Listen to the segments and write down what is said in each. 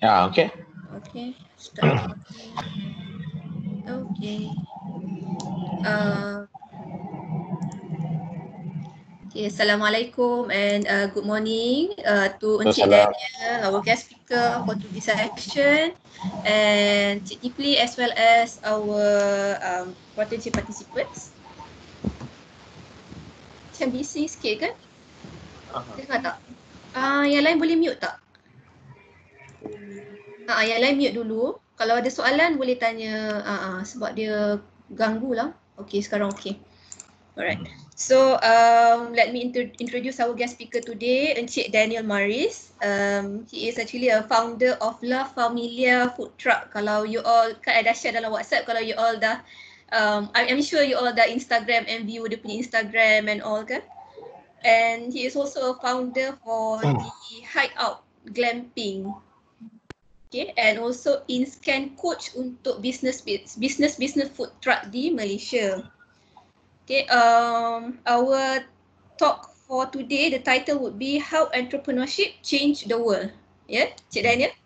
Ya, okay. Okay, start. okay. Uh, okay, Assalamualaikum and uh, good morning uh, to Encik Daniel, our guest speaker for today's session and Cik Tipli as well as our um, potential participants. Macam bising sikit kan? Uh-huh. Dengar tak? Uh, yang lain boleh mute tak? Ah, yang lain mute dulu. Kalau ada soalan boleh tanya uh, uh, sebab dia ganggu lah. Okay, sekarang okay. Alright. So, um, let me inter- introduce our guest speaker today, Encik Daniel Maris. Um, he is actually a founder of La Familia Food Truck. Kalau you all, kan ada share dalam WhatsApp, kalau you all dah, um, I'm sure you all dah Instagram and view dia punya Instagram and all kan. And he is also a founder for the Hideout Glamping Okay, and also in scan coach untuk business business business food truck di Malaysia. Okay, um, our talk for today, the title would be How Entrepreneurship Change the World. Yeah, Cik Daniel?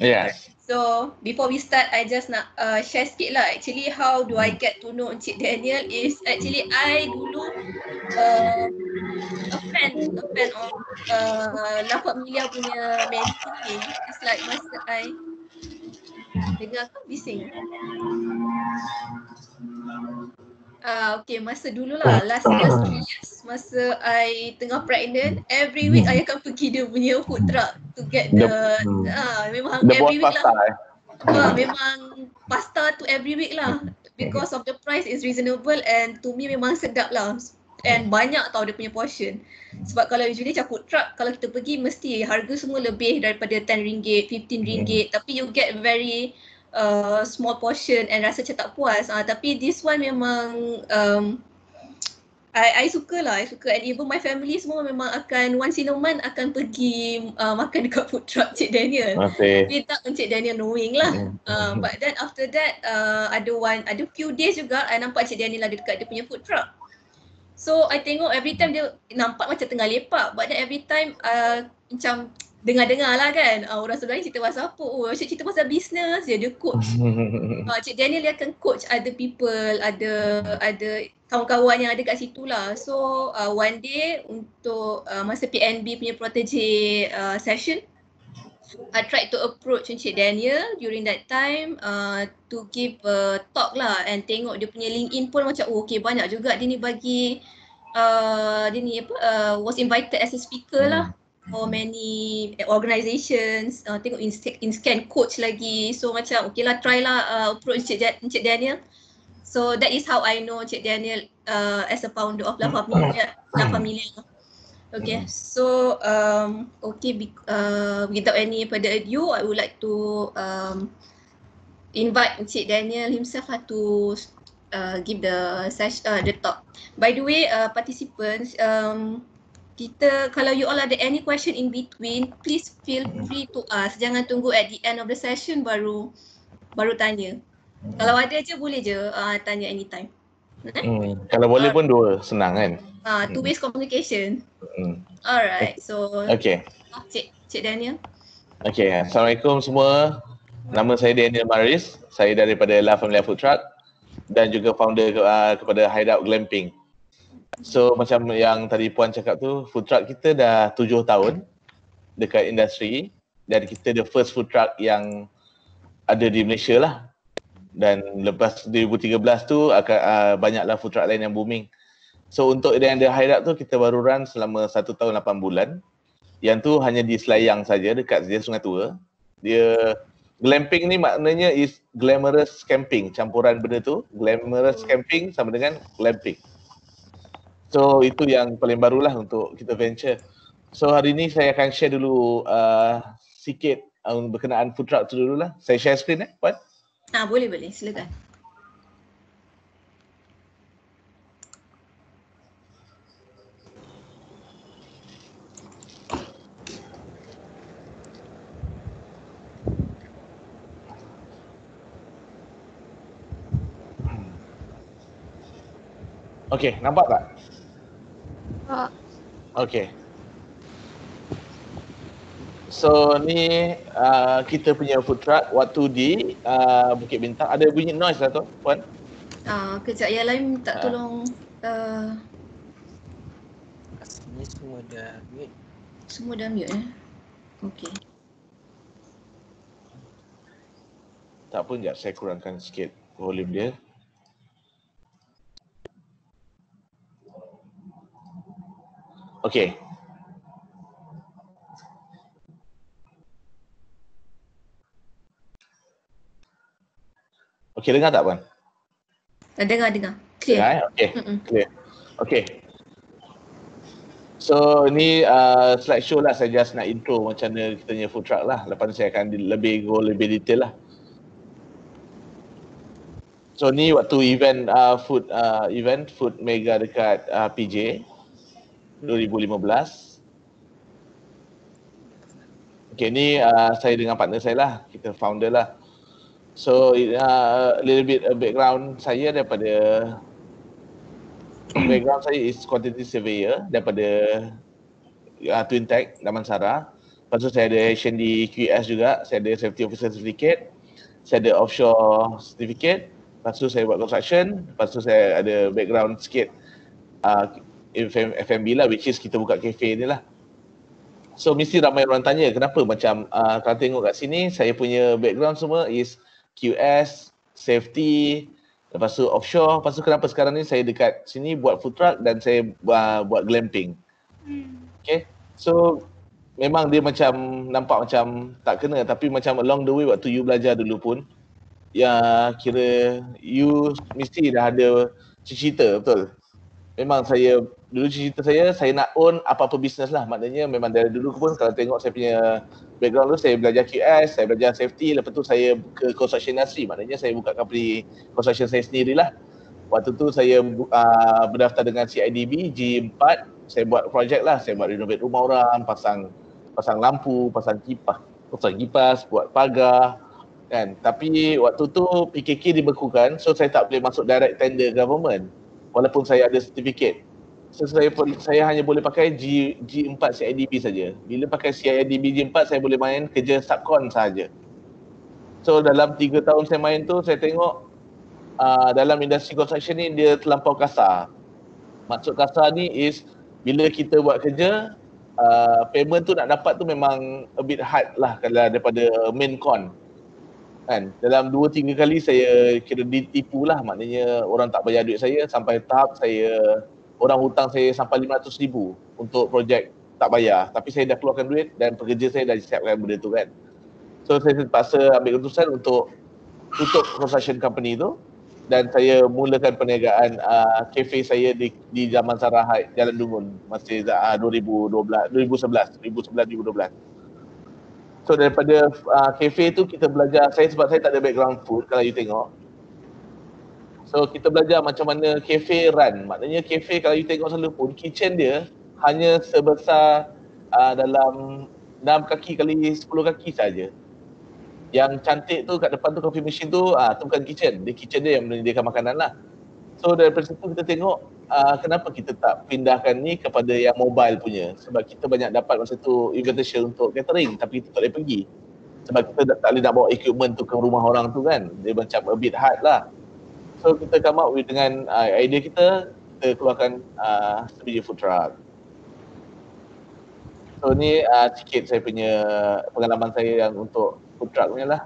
Yes. So, before we start, I just nak uh, share sikit lah. Actually, how do I get to know Cik Daniel is actually I dulu uh, a fan, a fan of uh, La Familia punya mentoring. It's like masa I dengar kan bising. Ah, uh, okay, masa dulu lah, last last three years, masa I tengah pregnant, every week I akan pergi dia punya food truck to get the, ah, uh, memang the every week pasta, lah. Eh? Ah, memang pasta tu every week lah because of the price is reasonable and to me memang sedap lah and banyak tau dia punya portion. Sebab kalau usually macam food truck, kalau kita pergi mesti harga semua lebih daripada RM10, RM15 hmm. tapi you get very uh, small portion and rasa macam tak puas. Uh, tapi this one memang um, I, I suka lah, I suka and even my family semua memang akan once in a month akan pergi uh, makan dekat food truck Cik Daniel. Okay. Without Cik Daniel knowing lah. Uh, but then after that uh, ada one, ada few days juga I nampak Cik Daniel ada dekat dia punya food truck. So I tengok every time dia nampak macam tengah lepak but then every time uh, macam dengar-dengar lah kan uh, orang sebelah ni cerita pasal apa? Oh asyik cerita pasal business dia dia coach. Uh, Cik Daniel dia akan coach other people ada ada kawan-kawan yang ada kat situ lah. So uh, one day untuk uh, masa PNB punya protege uh, session I tried to approach Encik Daniel during that time uh, to give a talk lah and tengok dia punya LinkedIn pun macam oh okay banyak juga dia ni bagi uh, dia ni apa uh, was invited as a speaker lah for many organisations uh, tengok in, in scan coach lagi. So macam okay lah try lah uh, approach Encik, Encik Daniel. So that is how I know Encik Daniel uh, as a founder of La Familia La Familia. Okay, so um, okay, uh, without any further ado, I would like to um, invite Encik Daniel himself lah to uh, give the session, uh, the talk. By the way, uh, participants, um, kita kalau you all ada any question in between, please feel free to ask. Jangan tunggu at the end of the session baru baru tanya. Kalau ada je boleh je uh, tanya anytime. Hmm, kalau boleh uh, pun dua, senang kan? Ah, uh, two ways communication. Hmm. Alright, so Okay. Cik, Cik Daniel. Okay, Assalamualaikum semua. Nama saya Daniel Maris. Saya daripada La Familia Food Truck dan juga founder uh, kepada Hideout Glamping. So macam yang tadi Puan cakap tu, food truck kita dah tujuh tahun dekat industri dan kita the first food truck yang ada di Malaysia lah. Dan lepas 2013 tu akan uh, banyaklah food truck lain yang booming. So untuk yang dia hideout tu kita baru run selama satu tahun lapan bulan. Yang tu hanya di Selayang saja dekat dia Sungai Tua. Dia glamping ni maknanya is glamorous camping. Campuran benda tu glamorous camping sama dengan glamping. So itu yang paling barulah untuk kita venture. So hari ni saya akan share dulu uh, sikit uh, berkenaan food truck tu dulu lah. Saya share screen eh, Puan? Ah boleh boleh, silakan. Okay, nampak tak? Okay. So ni uh, kita punya food truck waktu di uh, Bukit Bintang ada bunyi noise lah tu puan. Ah, uh, kejap yang lain minta uh. tolong uh, ni semua dah mute. Semua dah mute eh. Okey. Tak pun jap saya kurangkan sikit volume dia. Okey. Okey, dengar tak, Puan? Uh, dengar, dengar. Clear. Dengar, eh? Okey, clear. Okey. So, ni uh, slide show lah. Saya just nak intro macam mana kita punya food truck lah. Lepas tu saya akan lebih go lebih detail lah. So, ni waktu event uh, food uh, event food mega dekat uh, PJ 2015. Okay, ni uh, saya dengan partner saya lah. Kita founder lah. So uh, a little bit a background saya daripada background saya is quantity surveyor daripada uh, Twin Tech Damansara. Lepas tu saya ada action di QS juga, saya ada safety officer certificate, saya ada offshore certificate, lepas tu saya buat construction, lepas tu saya ada background sikit uh, FM, FMB lah which is kita buka cafe ni lah. So mesti ramai orang tanya kenapa macam uh, kalau tengok kat sini saya punya background semua is QS, safety, lepas tu offshore, lepas tu kenapa sekarang ni saya dekat sini buat food truck dan saya uh, buat glamping. Hmm. Okay, so memang dia macam nampak macam tak kena tapi macam along the way waktu you belajar dulu pun ya kira you mesti dah ada cita-cita betul. Memang saya dulu cita saya saya nak own apa-apa bisnes lah. Maknanya memang dari dulu pun kalau tengok saya punya background tu saya belajar QS, saya belajar safety lepas tu saya ke construction industry. Maknanya saya buka company construction saya sendirilah. Waktu tu saya uh, berdaftar dengan CIDB G4 saya buat projek lah. Saya buat renovate rumah orang pasang pasang lampu pasang kipas pasang kipas buat pagar kan. Tapi waktu tu PKK dibekukan so saya tak boleh masuk direct tender government walaupun saya ada certificate So, saya saya hanya boleh pakai G G4 CIDB saja. Bila pakai CIDB G4 saya boleh main kerja subcon saja. So dalam 3 tahun saya main tu saya tengok uh, dalam industri construction ni dia terlampau kasar. Maksud kasar ni is bila kita buat kerja uh, payment tu nak dapat tu memang a bit hard lah kalau daripada main con. Kan? Dalam 2 3 kali saya kira ditipu lah maknanya orang tak bayar duit saya sampai tahap saya orang hutang saya sampai 500 ribu untuk projek tak bayar. Tapi saya dah keluarkan duit dan pekerja saya dah siapkan benda tu kan? So saya terpaksa ambil keputusan untuk tutup construction company tu. Dan saya mulakan perniagaan uh, cafe saya di di Zaman Sarahai Jalan Dungun. Masih uh, 2012 2011 2011 2012 so daripada uh, cafe tu kita belajar saya sebab saya tak ada background food kalau you tengok So kita belajar macam mana cafe run. Maknanya cafe kalau you tengok selalu pun kitchen dia hanya sebesar uh, dalam 6 kaki kali 10 kaki saja. Yang cantik tu kat depan tu coffee machine tu uh, tu bukan kitchen. Dia kitchen dia yang menyediakan makanan lah. So dari situ kita tengok uh, kenapa kita tak pindahkan ni kepada yang mobile punya. Sebab kita banyak dapat masa tu invitation untuk catering tapi kita tak boleh pergi. Sebab kita tak boleh nak bawa equipment tu ke rumah orang tu kan. Dia macam a bit hard lah. So kita come up with dengan uh, idea kita, kita keluarkan uh, sebiji food truck. So ni uh, sikit saya punya pengalaman saya yang untuk food truck punya lah.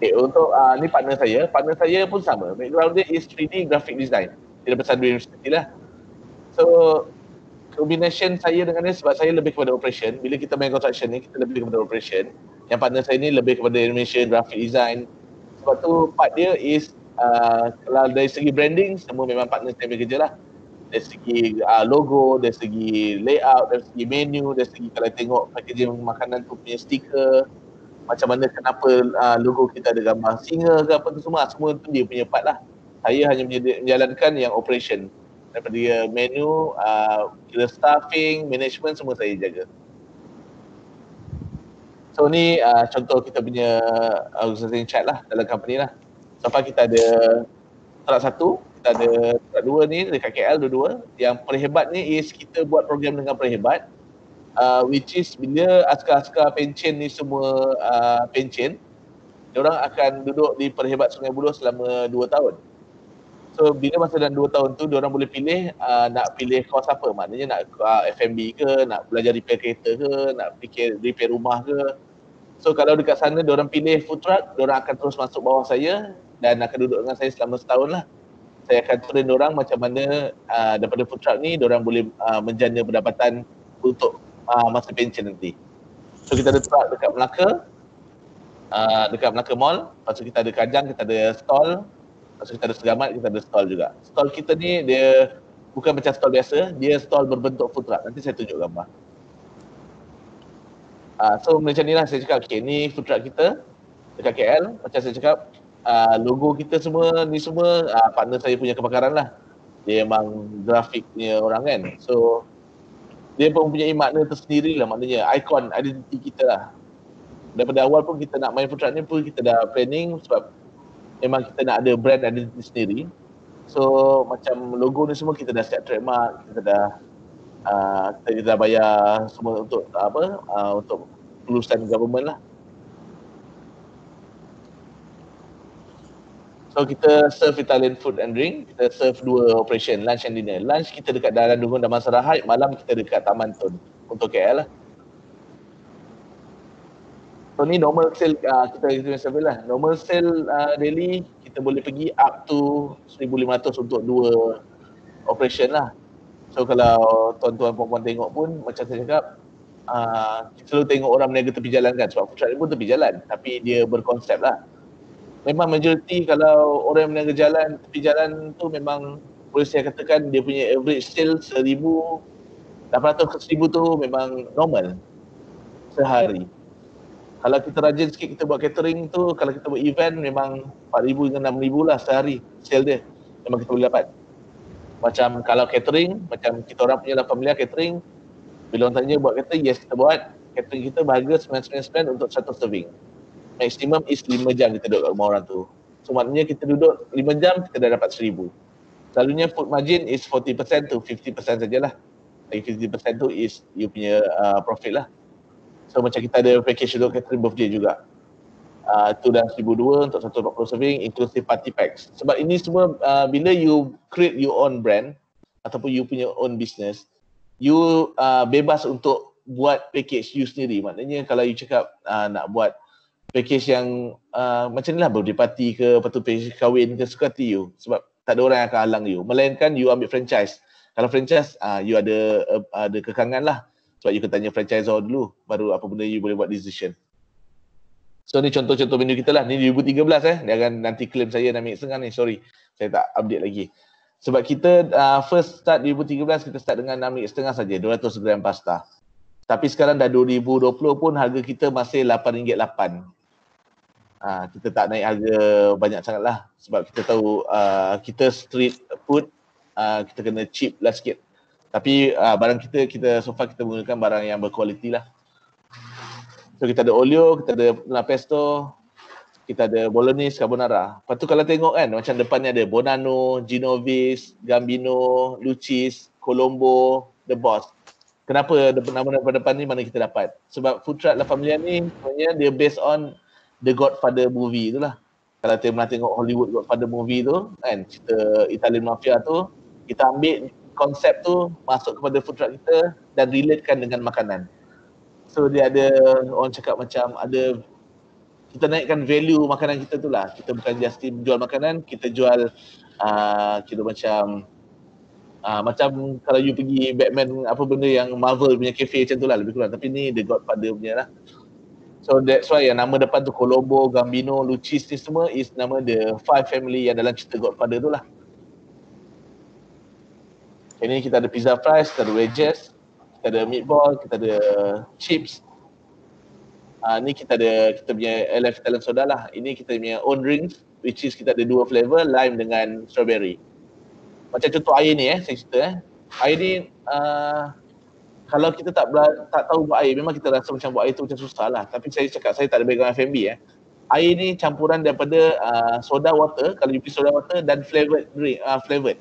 Okay, untuk uh, ni partner saya, partner saya pun sama. Background dia is 3D graphic design. Dia besar dua universiti lah. So combination saya dengan dia sebab saya lebih kepada operation. Bila kita main construction ni, kita lebih kepada operation yang partner saya ni lebih kepada animation, graphic design. Sebab tu part dia is uh, kalau dari segi branding semua memang partner saya bekerja lah. Dari segi uh, logo, dari segi layout, dari segi menu, dari segi kalau tengok packaging makanan tu punya stiker, macam mana kenapa uh, logo kita ada gambar singa ke apa tu semua, semua tu dia punya part lah. Saya hanya menjalankan yang operation daripada menu, uh, kira staffing, management semua saya jaga. So ni uh, contoh kita punya organization chat lah dalam company lah. Sampai kita ada track satu, kita ada track dua ni dekat KL dua-dua. Yang perhebat ni is kita buat program dengan perhebat. Uh, which is bila askar-askar pencen ni semua uh, pencen orang akan duduk di Perhebat Sungai Buloh selama 2 tahun. So bila masa dalam 2 tahun tu orang boleh pilih uh, nak pilih kos apa maknanya nak uh, FMB ke, nak belajar repair kereta ke, nak fikir repair rumah ke. So kalau dekat sana orang pilih food truck, orang akan terus masuk bawah saya dan akan duduk dengan saya selama setahun lah. Saya akan train orang macam mana uh, daripada food truck ni orang boleh uh, menjana pendapatan untuk uh, masa pencen nanti. So kita ada truck dekat Melaka, uh, dekat Melaka Mall, lepas tu kita ada kajang, kita ada stall, lepas tu kita ada segamat, kita ada stall juga. Stall kita ni dia bukan macam stall biasa, dia stall berbentuk food truck. Nanti saya tunjuk gambar. Uh, so macam ni lah saya cakap, okay ni food truck kita dekat KL, macam saya cakap, uh, logo kita semua ni semua uh, partner saya punya kebakaran lah. Dia memang grafiknya orang kan. So dia pun punya makna tersendiri lah maknanya ikon identiti kita lah. Daripada awal pun kita nak main food truck ni pun kita dah planning sebab memang kita nak ada brand identity sendiri. So macam logo ni semua kita dah set trademark kita dah uh, kita dah bayar semua untuk apa uh, untuk lulusan government lah So kita serve Italian food and drink, kita serve dua operation, lunch and dinner. Lunch kita dekat Dalam Dungun dan Masarahat, malam kita dekat Taman Tun untuk KL lah. So ni normal sale uh, kita kita serve lah. Normal sale uh, daily kita boleh pergi up to 1500 untuk dua operation lah. So kalau tuan-tuan puan-puan tengok pun macam saya cakap uh, selalu tengok orang berniaga tepi jalan kan sebab food truck pun tepi jalan tapi dia berkonsep lah memang majoriti kalau orang yang berniaga jalan, tepi jalan tu memang boleh saya katakan dia punya average sale seribu, lapan ratus ke seribu tu memang normal sehari. Kalau kita rajin sikit kita buat catering tu, kalau kita buat event memang empat ribu hingga enam ribu lah sehari sale dia. Memang kita boleh dapat. Macam kalau catering, macam kita orang punya 8 miliar catering, bila orang tanya buat catering, yes kita buat. Catering kita berharga 99 untuk satu serving maximum is 5 jam kita duduk kat rumah orang tu. So maknanya kita duduk 5 jam kita dah dapat 1000. Selalunya food margin is 40% to 50% sajalah. Lagi 50% tu is you punya uh, profit lah. So macam kita ada package untuk catering birthday juga. Uh, tu dah 1002 untuk 140 serving inclusive party packs. Sebab ini semua uh, bila you create your own brand ataupun you punya own business, you uh, bebas untuk buat package you sendiri. Maknanya kalau you cakap uh, nak buat package yang uh, macam ni lah birthday party ke lepas tu package kahwin ke suka hati you. Sebab tak ada orang yang akan halang you. Melainkan you ambil franchise. Kalau franchise uh, you ada uh, ada kekangan lah. Sebab you kena tanya franchisor dulu baru apa benda you boleh buat decision. So ni contoh-contoh menu kita lah. Ni 2013 eh. Dia akan nanti claim saya ambil setengah ni. Sorry saya tak update lagi. Sebab kita uh, first start 2013 kita start dengan 6 setengah saja. 200 gram pasta. Tapi sekarang dah 2020 pun harga kita masih RM8.8 uh, kita tak naik harga banyak sangat lah sebab kita tahu uh, kita street food uh, kita kena cheap lah sikit. Tapi uh, barang kita kita so far kita menggunakan barang yang berkualiti lah. So kita ada olio kita ada tuna pesto kita ada bolognese carbonara. Lepas tu kalau tengok kan macam depan ni ada bonano genovese gambino lucis colombo the boss. Kenapa nama depan ni mana kita dapat? Sebab food truck La Familia ni sebenarnya dia based on The Godfather movie tu lah. Kalau kita pernah tengok Hollywood Godfather movie tu, kan, cerita Italian Mafia tu, kita ambil konsep tu masuk kepada food truck kita dan relatekan dengan makanan. So dia ada orang cakap macam ada kita naikkan value makanan kita tu lah. Kita bukan just jual makanan, kita jual uh, kita macam uh, macam kalau you pergi Batman apa benda yang Marvel punya cafe macam tu lah lebih kurang. Tapi ni The Godfather punya lah. So that's why yang nama depan tu Colombo, Gambino, Lucis ni semua is nama the five family yang dalam cerita Godfather tu lah. Ini kita ada pizza fries, kita ada wedges, kita ada meatball, kita ada chips. Uh, ni kita ada kita punya LF Talent Soda lah. Ini kita punya own drinks which is kita ada dua flavor, lime dengan strawberry. Macam contoh air ni eh, saya cerita eh. Air ni uh, kalau kita tak bela- tak tahu buat air memang kita rasa macam buat air tu macam susah lah tapi saya cakap saya tak ada background F&B eh air ni campuran daripada uh, soda water kalau you pergi soda water dan flavored drink uh, flavored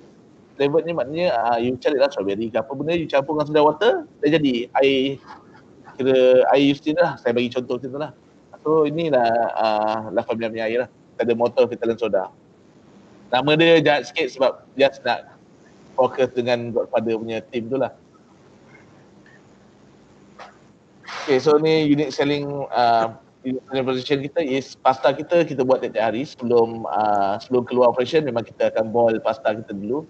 flavored ni maknanya uh, you cari lah strawberry ke apa benda you campur dengan soda water dah jadi air kira air Yustin lah. Saya bagi contoh situ lah. So inilah uh, La Familia punya air lah. Kita ada motor Vitalan Soda. Nama dia jahat sikit sebab just nak fokus dengan Godfather punya team tu lah. Okay, so ni unique selling uh, selling position kita is pasta kita kita buat tiap hari sebelum uh, sebelum keluar operation memang kita akan boil pasta kita dulu.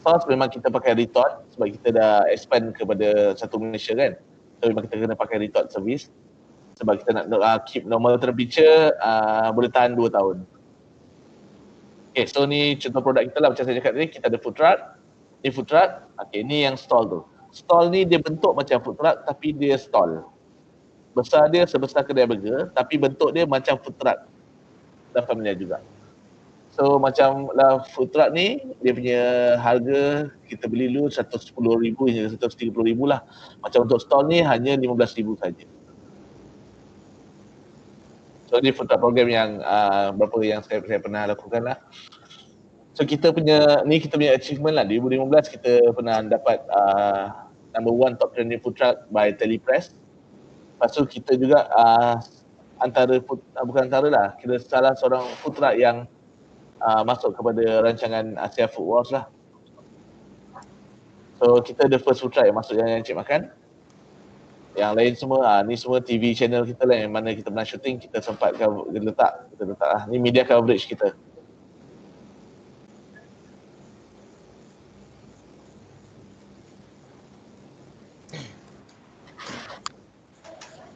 Sauce memang kita pakai retort sebab kita dah expand kepada satu Malaysia kan. So memang kita kena pakai retort service sebab kita nak uh, keep normal temperature uh, boleh tahan 2 tahun. Okay, so ni contoh produk kita lah macam saya cakap tadi, kita ada food truck. Ni food truck, okay, ni yang stall tu. Stall ni dia bentuk macam food truck tapi dia stall besar dia sebesar kedai burger tapi bentuk dia macam food truck dan familiar juga. So macam lah food truck ni dia punya harga kita beli dulu 110,000 hingga 130,000 lah. Macam untuk stall ni hanya 15,000 saja. So ni food truck program yang uh, berapa yang saya, saya pernah lakukan lah. So kita punya ni kita punya achievement lah 2015 kita pernah dapat uh, number one top trending food truck by Telepress Lepas tu kita juga uh, antara put, uh, bukan antara lah, kita salah seorang putra yang uh, masuk kepada rancangan Asia Food Wars lah. So kita the first putra yang masuk yang, yang cik makan. Yang lain semua, uh, ni semua TV channel kita lah yang mana kita pernah shooting, kita sempat cover, kita letak, kita letak lah. Ni media coverage kita.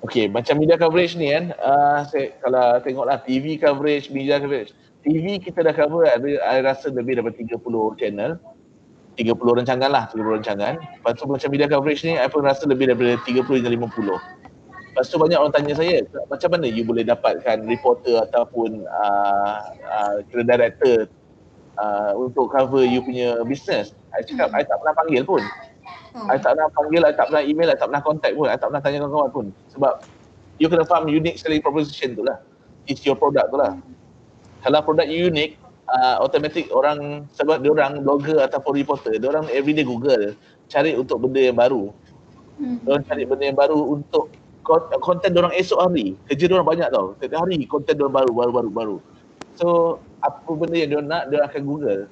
Okay, macam media coverage ni kan, uh, saya, kalau tengoklah TV coverage, media coverage. TV kita dah cover, ada, saya rasa lebih daripada 30 channel. 30 rancangan lah, 30 rancangan. Lepas tu macam media coverage ni, saya pun rasa lebih daripada 30 hingga 50. Lepas tu banyak orang tanya saya, macam mana you boleh dapatkan reporter ataupun uh, uh, director uh, untuk cover you punya business? Saya cakap, saya tak pernah panggil pun. Hmm. I tak pernah panggil, I tak pernah email, I tak pernah contact pun, I tak pernah tanya kawan-kawan pun. Sebab you kena faham unique selling proposition tu lah. It's your product tu lah. Hmm. Kalau produk you unique, uh, automatic orang, sebab dia orang blogger ataupun reporter, dia orang everyday Google cari untuk benda yang baru. Hmm. Dia orang cari benda yang baru untuk konten dia orang esok hari. Kerja dia orang banyak tau. Setiap hari konten dia orang baru, baru, baru, baru. So, apa benda yang dia nak, dia akan Google.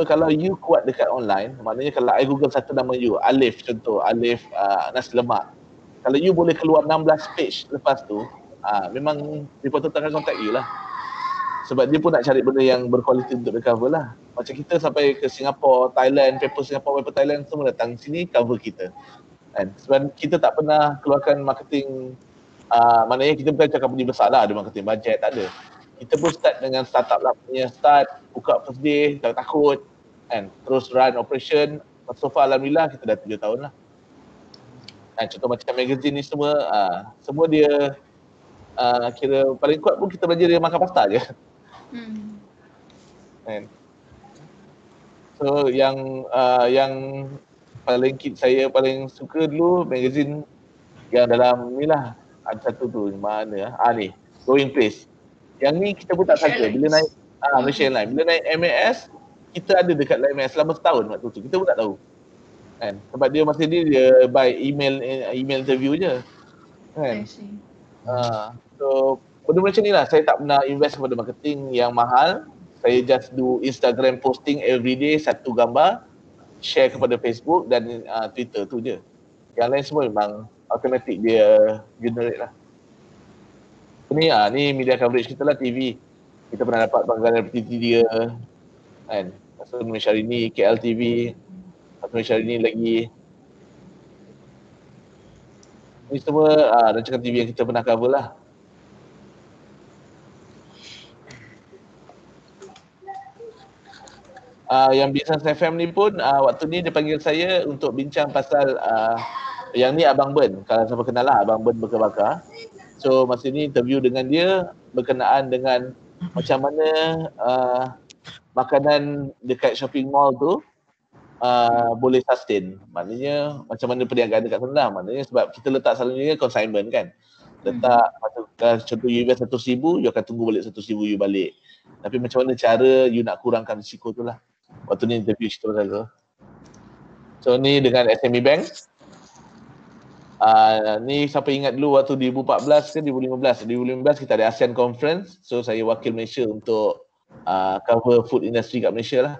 So kalau you kuat dekat online, maknanya kalau I google satu nama you, Alif contoh, Alif uh, nasi lemak. Kalau you boleh keluar 16 page lepas tu, uh, memang reporter akan contact you lah. Sebab dia pun nak cari benda yang berkualiti untuk dia cover lah. Macam kita sampai ke Singapura, Thailand, paper Singapore, paper Thailand semua datang sini cover kita. Kan? Sebab kita tak pernah keluarkan marketing, uh, maknanya kita bukan cakap benda besar lah, ada marketing budget, tak ada kita pun start dengan startup lah punya start buka first day tak takut kan? Terus run operation so far alhamdulillah kita dah tujuh tahun lah. Kan contoh macam magazine ni semua uh, semua dia uh, kira paling kuat pun kita belajar dia makan pasta je. Hmm. kan? So yang uh, yang paling kit saya paling suka dulu magazine yang dalam ni lah. Ada satu tu mana ah ni going place. Yang ni kita pun tak sangka. Bila naik ah Malaysia Airlines bila naik MAS kita ada dekat MAS selama setahun waktu tu. Kita pun tak tahu. Kan? Sebab dia masa ni dia by email email interview je. Kan? Ah so benda macam ni lah. Saya tak pernah invest kepada marketing yang mahal. Saya just do Instagram posting every day satu gambar share kepada Facebook dan uh, Twitter tu je. Yang lain semua memang automatic dia generate lah. Ni ah ni media coverage kita lah TV. Kita pernah dapat panggilan dari dia kan. Pasal Malaysia hari ni KL TV. Pasal Malaysia hari ni lagi ni semua ah, rancangan TV yang kita pernah cover lah. Uh, yang Business FM ni pun uh, waktu ni dia panggil saya untuk bincang pasal uh, yang ni Abang Ben. Kalau siapa kenal lah Abang Ben Bekar-Bakar. So masa ni interview dengan dia berkenaan dengan macam mana uh, makanan dekat shopping mall tu uh, boleh sustain. Maknanya macam mana perniagaan dekat sana. Maknanya sebab kita letak selalunya consignment kan. Letak hmm. contoh you invest satu ribu, you akan tunggu balik satu ribu you balik. Tapi macam mana cara you nak kurangkan risiko tu lah. Waktu ni interview cerita pasal tu. So ni dengan SME Bank. Uh, ni siapa ingat dulu waktu 2014 ke 2015 2015 kita ada ASEAN Conference so saya wakil Malaysia untuk uh, cover food industry kat Malaysia lah.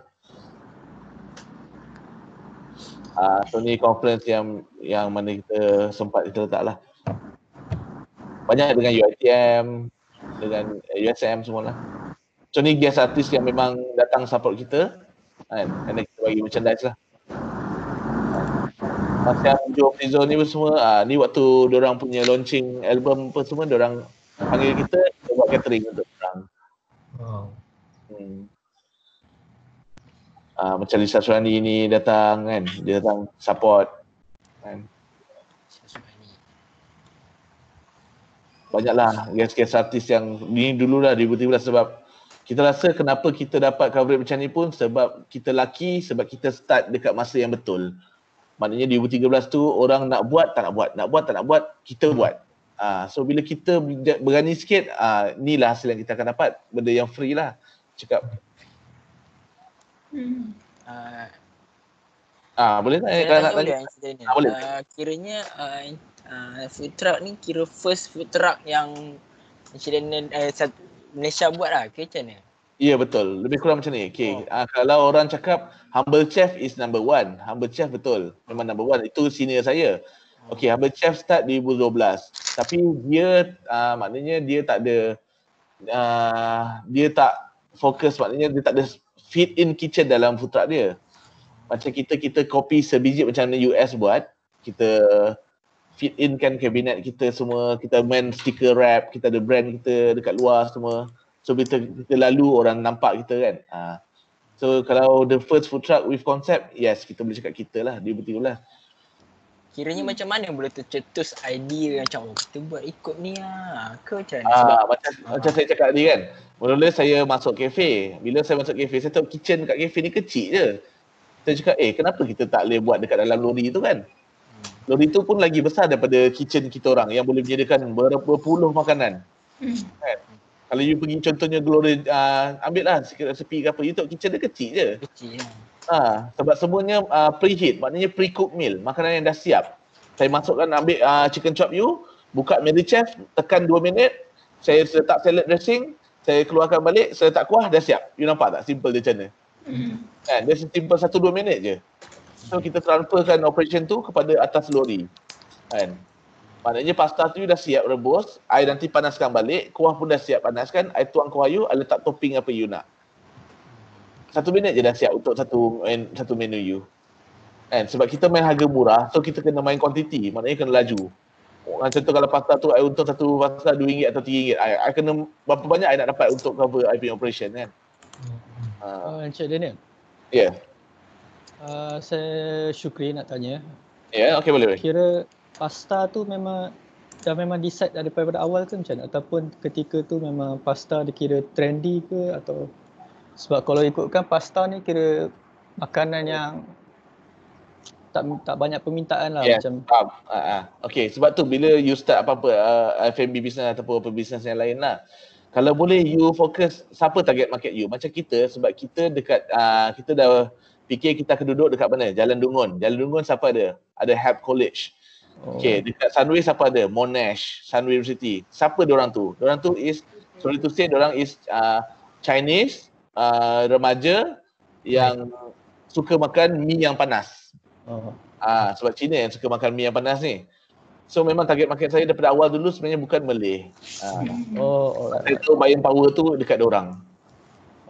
Uh, so ni conference yang yang mana kita sempat kita letak lah. Banyak dengan UITM dengan USM semua lah so ni guest artist yang memang datang support kita kan? Kerana kita bagi merchandise lah. Masa yang Joe Frizo ni semua, ah, ni waktu orang punya launching album apa semua, orang panggil kita, kita buat catering untuk orang. Wow. Hmm. Ah, macam Lisa Surani ni datang kan, dia datang support kan. Banyaklah guest-guest artis yang ni dululah 2013 sebab kita rasa kenapa kita dapat coverage macam ni pun sebab kita laki sebab kita start dekat masa yang betul. Maknanya 2013 tu orang nak buat tak nak buat, nak buat tak nak buat, kita hmm. buat. Uh, so bila kita berani sikit, uh, ni lah hasil yang kita akan dapat. Benda yang free lah. Cakap. Hmm. Uh, ah, boleh tak? Saya kalau nak tanya. Ah, boleh. Uh, kiranya uh, uh, food truck ni kira first food truck yang insiden uh, Malaysia buat lah. Kira macam mana? Ya yeah, betul. Lebih kurang macam ni. Okay. Oh. Uh, kalau orang cakap Humble Chef is number one. Humble Chef betul. Memang number one. Itu senior saya. Okay, Humble Chef start di 2012. Tapi dia uh, maknanya dia tak ada uh, dia tak fokus maknanya dia tak ada fit in kitchen dalam food truck dia. Macam kita kita copy sebiji macam mana US buat. Kita fit in kan kabinet kita semua. Kita main sticker wrap. Kita ada brand kita dekat luar semua. So kita, kita lalu orang nampak kita kan. Uh, so kalau the first food truck with concept, yes kita boleh cakap kita lah, dia betul lah. Kiranya hmm. macam mana boleh tercetus idea macam oh, kita buat ikut ni lah ke macam mana? Ah, macam, ah. macam saya cakap tadi kan, mula saya masuk kafe. Bila saya masuk kafe, saya tahu kitchen kat kafe ni kecil je. Saya cakap, eh kenapa kita tak boleh buat dekat dalam lori tu kan? Hmm. Lori tu pun lagi besar daripada kitchen kita orang yang boleh menyediakan berapa puluh makanan. Hmm. Kan? Kalau you pergi contohnya Glory, uh, ambil lah sepi ke apa, you tengok kitchen dia kecil je. Kecil ya. Ha, sebab semuanya uh, preheat, maknanya pre-cooked meal, makanan yang dah siap. Saya masukkan ambil uh, chicken chop you, buka Mary Chef, tekan 2 minit, saya letak salad dressing, saya keluarkan balik, saya letak kuah, dah siap. You nampak tak simple dia macam mana? Mm. Kan, dia simple 1-2 minit je. So kita transferkan operation tu kepada atas lori. Kan? Maknanya pasta tu dah siap rebus, air nanti panaskan balik, kuah pun dah siap panaskan, air tuang kuah you, letak topping apa you nak. Satu minit je dah siap untuk satu satu menu you. Kan? Sebab kita main harga murah, so kita kena main kuantiti, maknanya kena laju. Contoh kalau pasta tu air untuk satu pasta RM2 atau RM3, I, I kena berapa banyak I nak dapat untuk cover IP operation kan. Uh, Encik Daniel? Ya. Yeah. Uh, saya Syukri nak tanya. Ya, yeah, okey boleh. Kira pasta tu memang dah memang decide daripada awal ke macam mana? Ataupun ketika tu memang pasta dikira trendy ke atau sebab kalau ikutkan pasta ni kira makanan yang tak tak banyak permintaan lah yeah, macam uh, uh, uh. Okay sebab tu bila you start apa-apa uh, F&B business ataupun apa business yang lain lah kalau boleh you fokus siapa target market you macam kita sebab kita dekat uh, kita dah fikir kita akan duduk dekat mana Jalan Dungun Jalan Dungun siapa ada ada Help College Oh. Okay, dekat Sunway siapa ada? Monash, Sunway University. Siapa orang tu? Orang tu is, sorry to say, orang is uh, Chinese, uh, remaja yang suka makan mie yang panas. Oh. Ah, sebab Cina yang suka makan mie yang panas ni. So memang target market saya daripada awal dulu sebenarnya bukan Malay. Ah. Oh, alright. Saya tahu buying power tu dekat dia orang.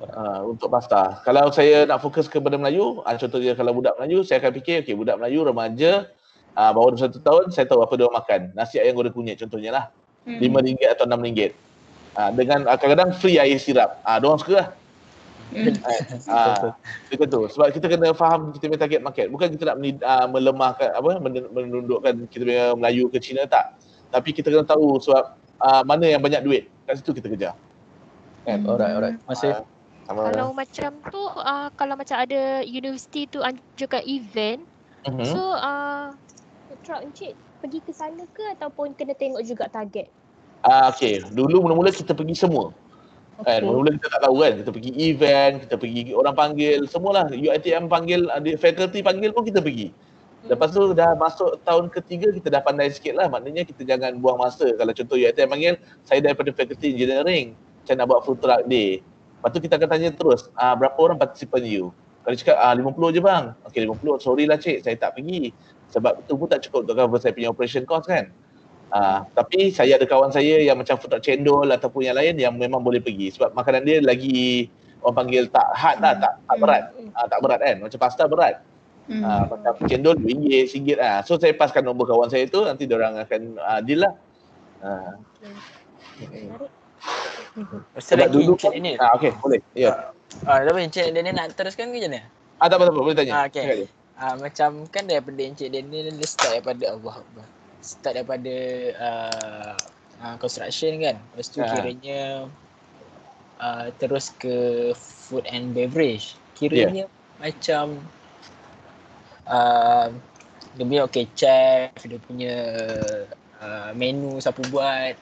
Uh, untuk pasta. Kalau saya nak fokus kepada Melayu, uh, contohnya kalau budak Melayu, saya akan fikir, okay, budak Melayu, remaja, uh, baru satu tahun saya tahu apa dia makan. Nasi ayam goreng kunyit contohnya lah. RM5 hmm. atau RM6. Uh, dengan uh, kadang-kadang free air sirap. Ah uh, dia suka lah. Hmm. Uh, uh, tu. Sebab kita kena faham kita punya target market. Bukan kita nak uh, melemahkan apa menundukkan kita punya Melayu ke Cina tak. Tapi kita kena tahu sebab uh, mana yang banyak duit. Kat situ kita kejar. Kan? Alright, alright. Masih. Uh, kalau macam tu, uh, kalau macam ada universiti tu anjurkan event, uh-huh. so uh, truck encik pergi ke sana ke ataupun kena tengok juga target? Ah uh, okey, dulu mula-mula kita pergi semua. Okay. Kan, mula-mula kita tak tahu kan, kita pergi event, kita pergi orang panggil, semualah UiTM panggil, faculty panggil pun kita pergi. Lepas tu dah masuk tahun ketiga kita dah pandai sikit lah. Maknanya kita jangan buang masa. Kalau contoh UiTM panggil, saya daripada faculty engineering. Macam nak buat food truck day. Lepas tu kita akan tanya terus, ah, berapa orang participant you? Kalau cakap, ah, 50 je bang. Okay 50, sorry lah cik, saya tak pergi. Sebab itu pun tak cukup untuk cover saya punya operation cost kan. Ah, tapi saya ada kawan saya yang macam food truck cendol ataupun yang lain yang memang boleh pergi. Sebab makanan dia lagi orang panggil tak hard lah, tak, tak berat. Ah, tak berat kan, macam pasta berat. Hmm. Uh, macam cendol RM2, RM1 lah. So saya paskan nombor kawan saya tu nanti dia orang akan uh, deal lah. Uh. Pasal lagi dulu Encik Daniel. Ah, okay, boleh. Ya. Yeah. Ah, tapi Encik Daniel nak teruskan ke macam mana? Ah, tak apa-apa, boleh tanya. Ah, okay. Ah, macam kan daripada Encik Daniel dia start daripada Allah Allah. Start daripada uh, uh, construction kan. Lepas tu ah. kiranya uh, terus ke food and beverage. Kiranya yeah. macam uh, dia punya okay chef, dia punya uh, menu siapa buat.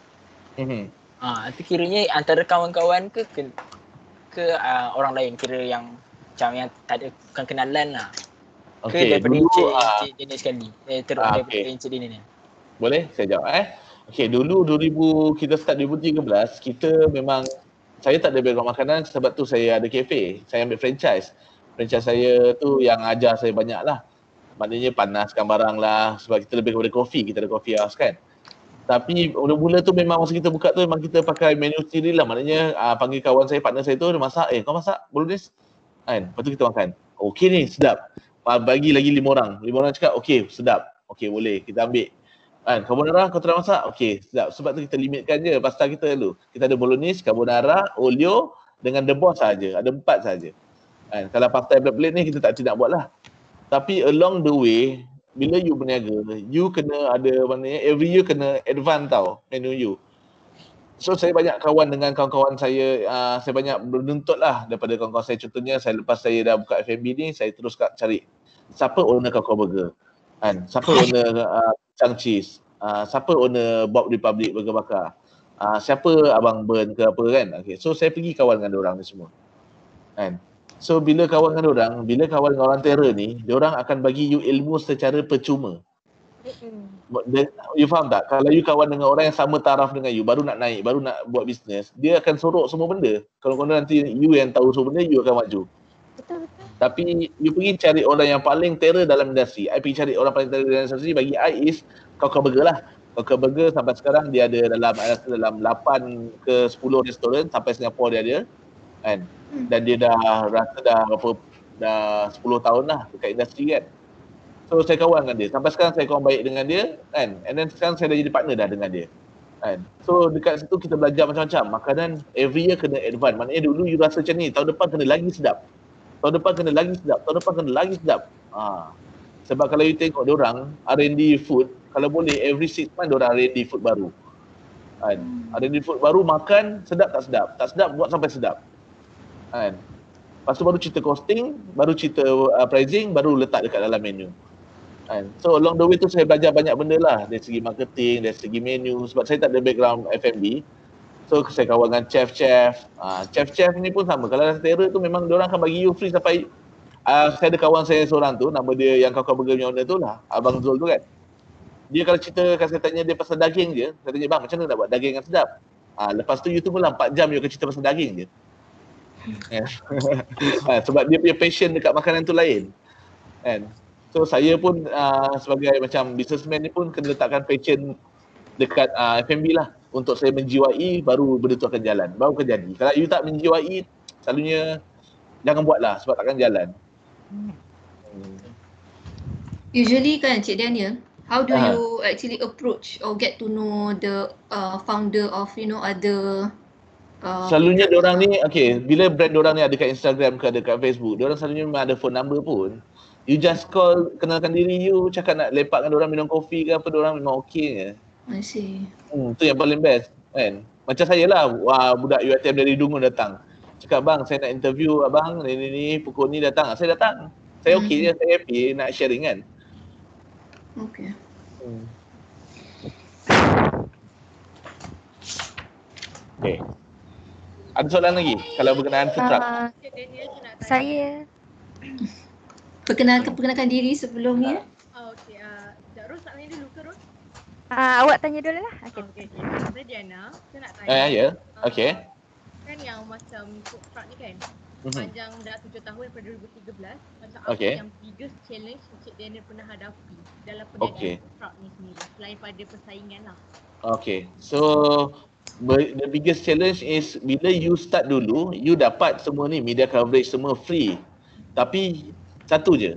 Mm-hmm. Ah, uh, kiranya antara kawan-kawan ke ke, ke uh, orang lain kira yang macam yang tak ada bukan kenalan lah. Okay, ke daripada dulu, Encik, uh, Encik Daniel sekali. Eh, terus uh, daripada okay. Encik Daniel ni. Boleh saya jawab eh. Okay, dulu 2000 kita start 2013, kita memang saya tak ada background makanan sebab tu saya ada kafe. Saya ambil franchise. Franchise saya tu yang ajar saya banyak lah maknanya panaskan barang lah sebab kita lebih kepada kopi, kita ada coffee house kan. Tapi mula-mula tu memang masa kita buka tu memang kita pakai menu sendiri lah. Maknanya uh, panggil kawan saya, partner saya tu dia masak, eh kau masak bolognese? Kan? Lepas tu kita makan. Okey ni sedap. Bagi lagi lima orang. Lima orang cakap okey sedap. Okey boleh kita ambil. Kan? Carbonara kau tak masak? Okey sedap. Sebab tu kita limitkan je pasta kita dulu. Kita ada bolognese, carbonara, olio dengan the boss saja. Ada empat saja. Kan? Kalau pasta black plate ni kita tak tidak buat lah. Tapi along the way, bila you berniaga, you kena ada maknanya every year kena advance tau menu you. So saya banyak kawan dengan kawan-kawan saya, uh, saya banyak bernuntut lah daripada kawan-kawan saya. Contohnya saya lepas saya dah buka F&B ni, saya terus cari siapa owner Kakao Burger. Kan? Siapa owner uh, Chang Cheese. Uh, siapa owner Bob Republic Burger Bakar. Uh, siapa Abang Burn ke apa kan. Okay. So saya pergi kawan dengan orang ni semua. Kan? So bila kawan dengan orang, bila kawan dengan orang terror ni, orang akan bagi you ilmu secara percuma. You faham tak? Kalau you kawan dengan orang yang sama taraf dengan you, baru nak naik, baru nak buat bisnes, dia akan sorok semua benda. Kalau kau nanti you yang tahu semua benda, you akan maju. Tapi you pergi cari orang yang paling terror dalam industri. I pergi cari orang paling terror dalam industri, bagi I is kau kau burger lah. Kau kau burger sampai sekarang dia ada dalam, I rasa dalam 8 ke 10 restoran sampai Singapura dia ada. Kan? Hmm. dan dia dah rasa dah berapa dah 10 tahun lah dekat industri kan. So saya kawan dengan dia. Sampai sekarang saya kawan baik dengan dia kan. And then sekarang saya dah jadi partner dah dengan dia. Kan. So dekat situ kita belajar macam-macam. Makanan every year kena advance. Maknanya dulu you rasa macam ni, tahun depan kena lagi sedap. Tahun depan kena lagi sedap. Tahun depan kena lagi sedap. Ha. Sebab kalau you tengok orang R&D food, kalau boleh every six month orang R&D food baru. Kan. Hmm. R&D food baru makan sedap tak sedap. Tak sedap buat sampai sedap kan lepas tu baru cerita costing baru cerita uh, pricing baru letak dekat dalam menu kan so along the way tu saya belajar banyak benda lah dari segi marketing dari segi menu sebab saya tak ada background F&B so saya kawan dengan chef-chef uh, chef-chef ni pun sama. Kalau rasa terror tu memang orang akan bagi you free sampai uh, saya ada kawan saya seorang tu nama dia yang kau-kau burger punya owner tu lah Abang Zul tu kan. Dia kalau cerita kalau saya tanya dia pasal daging je saya tanya bang macam mana nak buat daging yang sedap? Uh, lepas tu you tunggu lah 4 jam you akan cerita pasal daging je. Ha, sebab dia punya passion dekat makanan tu lain kan. So saya pun uh, sebagai macam businessman ni pun kena letakkan passion dekat uh, F&B lah untuk saya menjiwai baru benda tu akan jalan. Baru akan jadi. Kalau you tak menjiwai selalunya jangan buat lah sebab takkan jalan. Hmm. usually kan Cik Daniel how do uh you actually approach or get to know the uh, founder of you know other Uh, selalunya dia orang ni okey bila brand dia orang ni ada kat Instagram ke ada kat Facebook dia orang selalunya memang ada phone number pun. You just call kenalkan diri you cakap nak lepak dengan dia orang minum kopi ke apa dia orang memang okey je I see hmm tu yang paling best kan macam saya lah wah budak UiTM dari Dungun datang cakap bang saya nak interview abang ni ni, ni pukul ni datang saya datang saya okey hmm. je saya happy nak sharing kan okey hmm. Okay. Ada soalan lagi kalau berkenaan food truck? Uh, saya perkenalkan perkenalkan diri sebelum ni. Uh, awak tanya dulu lah. Okay. Okay, okay. Saya Diana, saya nak tanya. Eh, ya. Yeah. Okay. Kan yang macam food truck ni kan, Mhm. panjang dah tujuh tahun daripada 2013. Macam Okay. apa yang biggest challenge Encik Daniel pernah hadapi dalam Okay. perniagaan food truck ni sendiri selain pada persaingan lah. Okay. So the biggest challenge is bila you start dulu, you dapat semua ni media coverage semua free. Tapi satu je.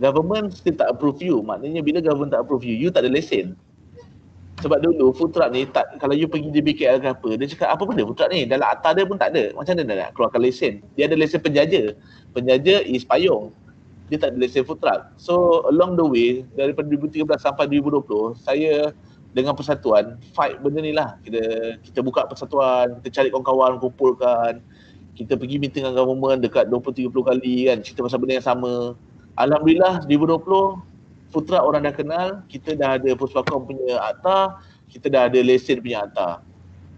Government still tak approve you. Maknanya bila government tak approve you, you tak ada lesen. Sebab dulu food ni tak kalau you pergi di BKL ke apa, dia cakap apa benda food ni? Dalam akta dia pun tak ada. Macam mana nak keluarkan lesen? Dia ada lesen penjaja. Penjaja is payung. Dia tak ada lesen food. So along the way daripada 2013 sampai 2020, saya dengan persatuan fight benda ni lah. Kita kita buka persatuan, kita cari kawan-kawan, kumpulkan. Kita pergi meeting dengan government dekat 20 30 kali kan, cerita pasal benda yang sama. Alhamdulillah 2020 truck orang dah kenal, kita dah ada Puspakom punya akta, kita dah ada lesen punya akta.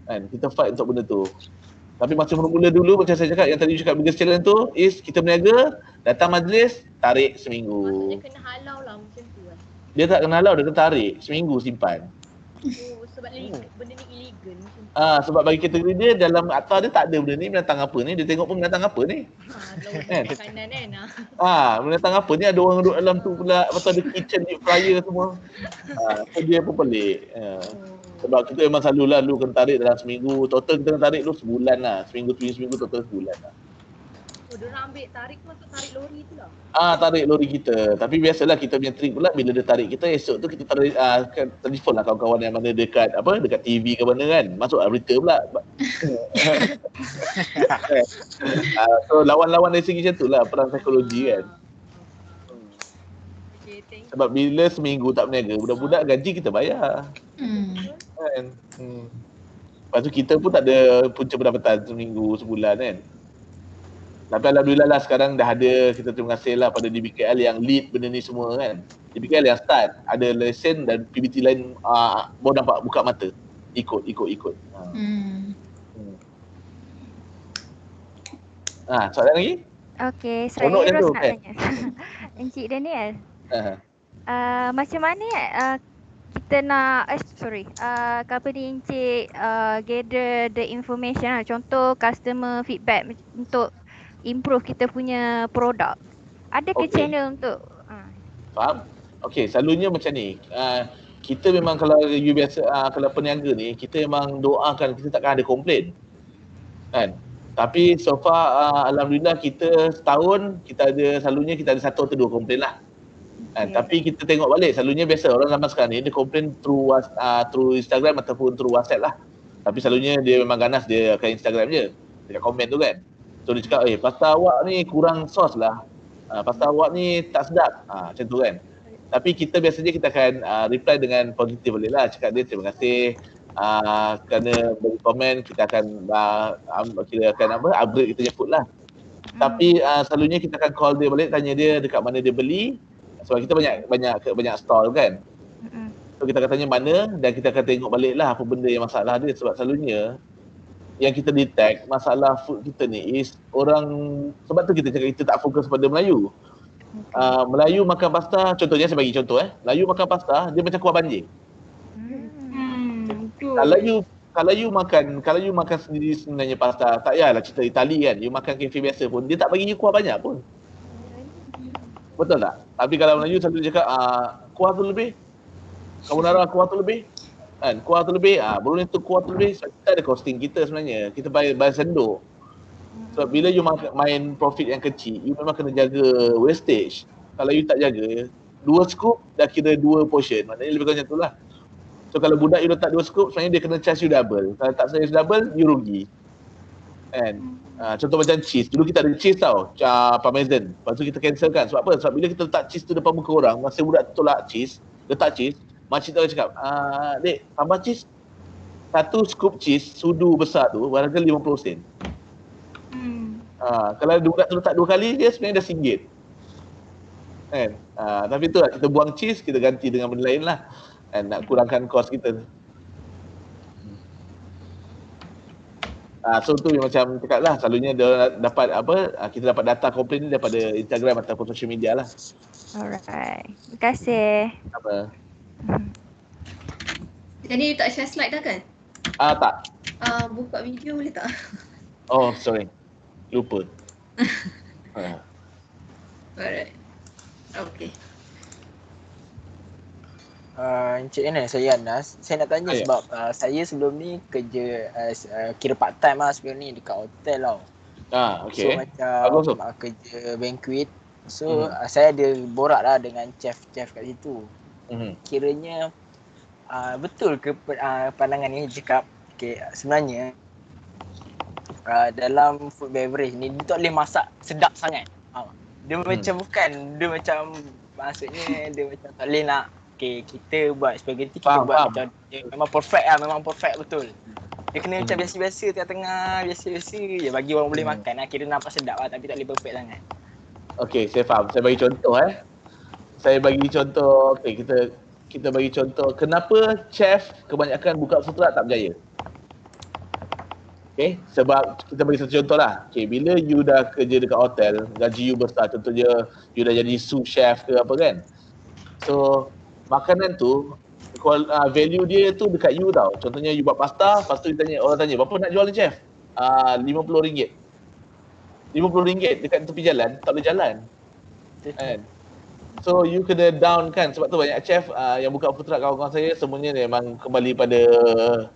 Kan, kita fight untuk benda tu. Tapi masa mula-mula dulu macam saya cakap yang tadi cakap biggest challenge tu is kita berniaga, datang majlis, tarik seminggu. Maksudnya kena halau lah macam tu kan. Dia tak kenal lah, dia kena tarik seminggu simpan. Oh, sebab oh. benda ni illegal tu. Ah sebab bagi kategori dia dalam akta dia tak ada benda ni binatang apa ni dia tengok pun binatang apa ni. Ha, Kan? makanan kan. ah. Ah binatang apa ni ada orang duduk dalam tu pula lepas tu ada kitchen deep fryer semua. Ah so dia pun pelik. Ah. Oh. Sebab kita memang selalu lah dulu kena tarik dalam seminggu. Total kita kena tarik dulu sebulan lah. Seminggu seminggu, seminggu total sebulan lah. Oh, diorang ambil tarik tu masuk tarik lori tu lah. Ah tarik lori kita. Tapi biasalah kita punya trick pula bila dia tarik kita esok tu kita tarik ah kan, telefon lah kawan-kawan yang mana dekat apa dekat TV ke mana kan. Masuk lah berita pula. ah, so lawan-lawan dari segi macam tu lah perang psikologi kan. Okay. Sebab bila seminggu tak berniaga, budak-budak gaji kita bayar. Hmm. Kan? Hmm. Lepas tu kita pun tak ada punca pendapatan seminggu, sebulan kan. Tapi Alhamdulillah lah sekarang dah ada, kita terima kasih lah pada DBKL yang lead benda ni semua kan. DBKL yang start, ada lesen dan PBT lain uh, baru nampak buka mata. Ikut, ikut, ikut. Ha. Hmm. Hmm. Ah, soalan lagi? Okay, saya Ros tu, nak kan? tanya. Encik Daniel, Ha. uh, macam mana uh, kita nak, eh sorry, uh, company Encik uh, gather the information lah. Contoh customer feedback untuk improve kita punya produk. Ada ke Okay. channel untuk uh, Faham? Okey, selalunya macam ni. Uh, kita memang kalau you biasa uh, kalau peniaga ni, kita memang doakan kita takkan ada komplain. Kan? Tapi so far uh, alhamdulillah kita setahun kita ada selalunya kita ada satu atau dua komplain lah. Kan? Okay. Tapi kita tengok balik selalunya biasa orang zaman sekarang ni dia komplain through uh, through Instagram ataupun through WhatsApp lah. Tapi selalunya dia memang ganas dia akan Instagram je. Dekat komen tu kan. So dia cakap eh pasta awak ni kurang sos lah. Uh, pasta awak ni tak sedap. Uh, macam tu kan. Tapi kita biasanya kita akan uh, reply dengan positif balik lah. Cakap dia terima kasih uh, kerana bagi komen kita akan uh, kita akan apa upgrade kita food lah. Tapi uh, selalunya kita akan call dia balik tanya dia dekat mana dia beli sebab kita banyak banyak banyak stall kan. mm-mm. So kita akan tanya mana dan kita akan tengok balik lah apa benda yang masalah dia sebab selalunya yang kita detect masalah food kita ni is orang sebab tu kita cakap kita tak fokus pada Melayu. Uh, Melayu makan pasta, contohnya saya bagi contoh eh. Melayu makan pasta, dia macam kuah banjir. Hmm. Betul. Kalau you kalau you makan kalau you makan sendiri sebenarnya pasta, tak payahlah cerita Itali kan. You makan kafe biasa pun dia tak bagi you kuah banyak pun. Betul tak? Tapi kalau Melayu selalu cakap ah kuah tu lebih. Carbonara kuah tu lebih. Kan? Kuah tu lebih. Ah belum itu kuah tu lebih. Kita ada costing kita sebenarnya. Kita bayar bayar sendok. Sebab bila you main profit yang kecil, you memang kena jaga wastage. Kalau you tak jaga, dua scoop dah kira dua portion. Maknanya lebih kurang macam tu lah. So kalau budak you letak dua scoop, sebenarnya dia kena charge you double. Kalau tak charge double, you rugi. Kan? Ha, contoh macam cheese. Dulu kita ada cheese tau. Uh, parmesan. Lepas tu kita cancel kan. Sebab apa? Sebab bila kita letak cheese tu depan muka orang, masa budak tu tolak cheese, letak cheese, makcik tu akan cakap, ah, dek, tambah cheese. Satu scoop cheese, sudu besar tu, harga 50 sen. Hmm. Ha, kalau tu letak dua kali, dia sebenarnya dah RM1. Kan? Ha, tapi tu lah, kita buang cheese, kita ganti dengan benda lain lah. And nak kurangkan kos kita. Ah, so tu yang macam cakap lah, selalunya dia dapat apa, ah, kita dapat data komplain ni daripada Instagram ataupun social media lah. Alright. Terima kasih. Apa? Jadi you tak share slide dah kan? Ah tak. Uh, buka video boleh tak? Oh sorry. Lupa. Ah. Alright. Okay. Uh, Encik Enes, saya Anas. Saya nak tanya Ah, ya. sebab uh, saya sebelum ni kerja as, uh, kira part time lah sebelum ni dekat hotel tau. Ah So okay. macam Bagus tu. uh, kerja banquet. So Hmm. uh, saya ada borak lah dengan chef-chef kat situ. Mhm. Kiranya uh, betul ke uh, pandangan ni cakap okay, sebenarnya uh, dalam food beverage ni dia tak boleh masak sedap sangat. Uh, dia Hmm. macam bukan, dia macam maksudnya dia macam tak boleh nak okay, kita buat spaghetti kita Faham, buat faham. macam dia memang perfect lah, memang perfect betul. Dia kena macam Hmm. biasa-biasa tengah-tengah, biasa-biasa je bagi orang boleh Hmm. makan lah. Kira nampak sedap lah tapi tak boleh perfect sangat. Okay, saya faham. Saya bagi contoh eh. Saya bagi contoh, okay, kita kita bagi contoh kenapa chef kebanyakan buka truck tak berjaya. Okay, sebab kita bagi satu contoh lah. Okay, bila you dah kerja dekat hotel, gaji you besar, contohnya you dah jadi sous chef ke apa kan. So, makanan tu, uh, value dia tu dekat you tau. Contohnya you buat pasta, lepas tu tanya, orang tanya, berapa nak jual ni chef? Uh, RM50. RM50 dekat tepi jalan, tak boleh jalan. Kan? So you kena down kan sebab tu banyak chef uh, yang buka food truck kawan-kawan saya semuanya memang kembali pada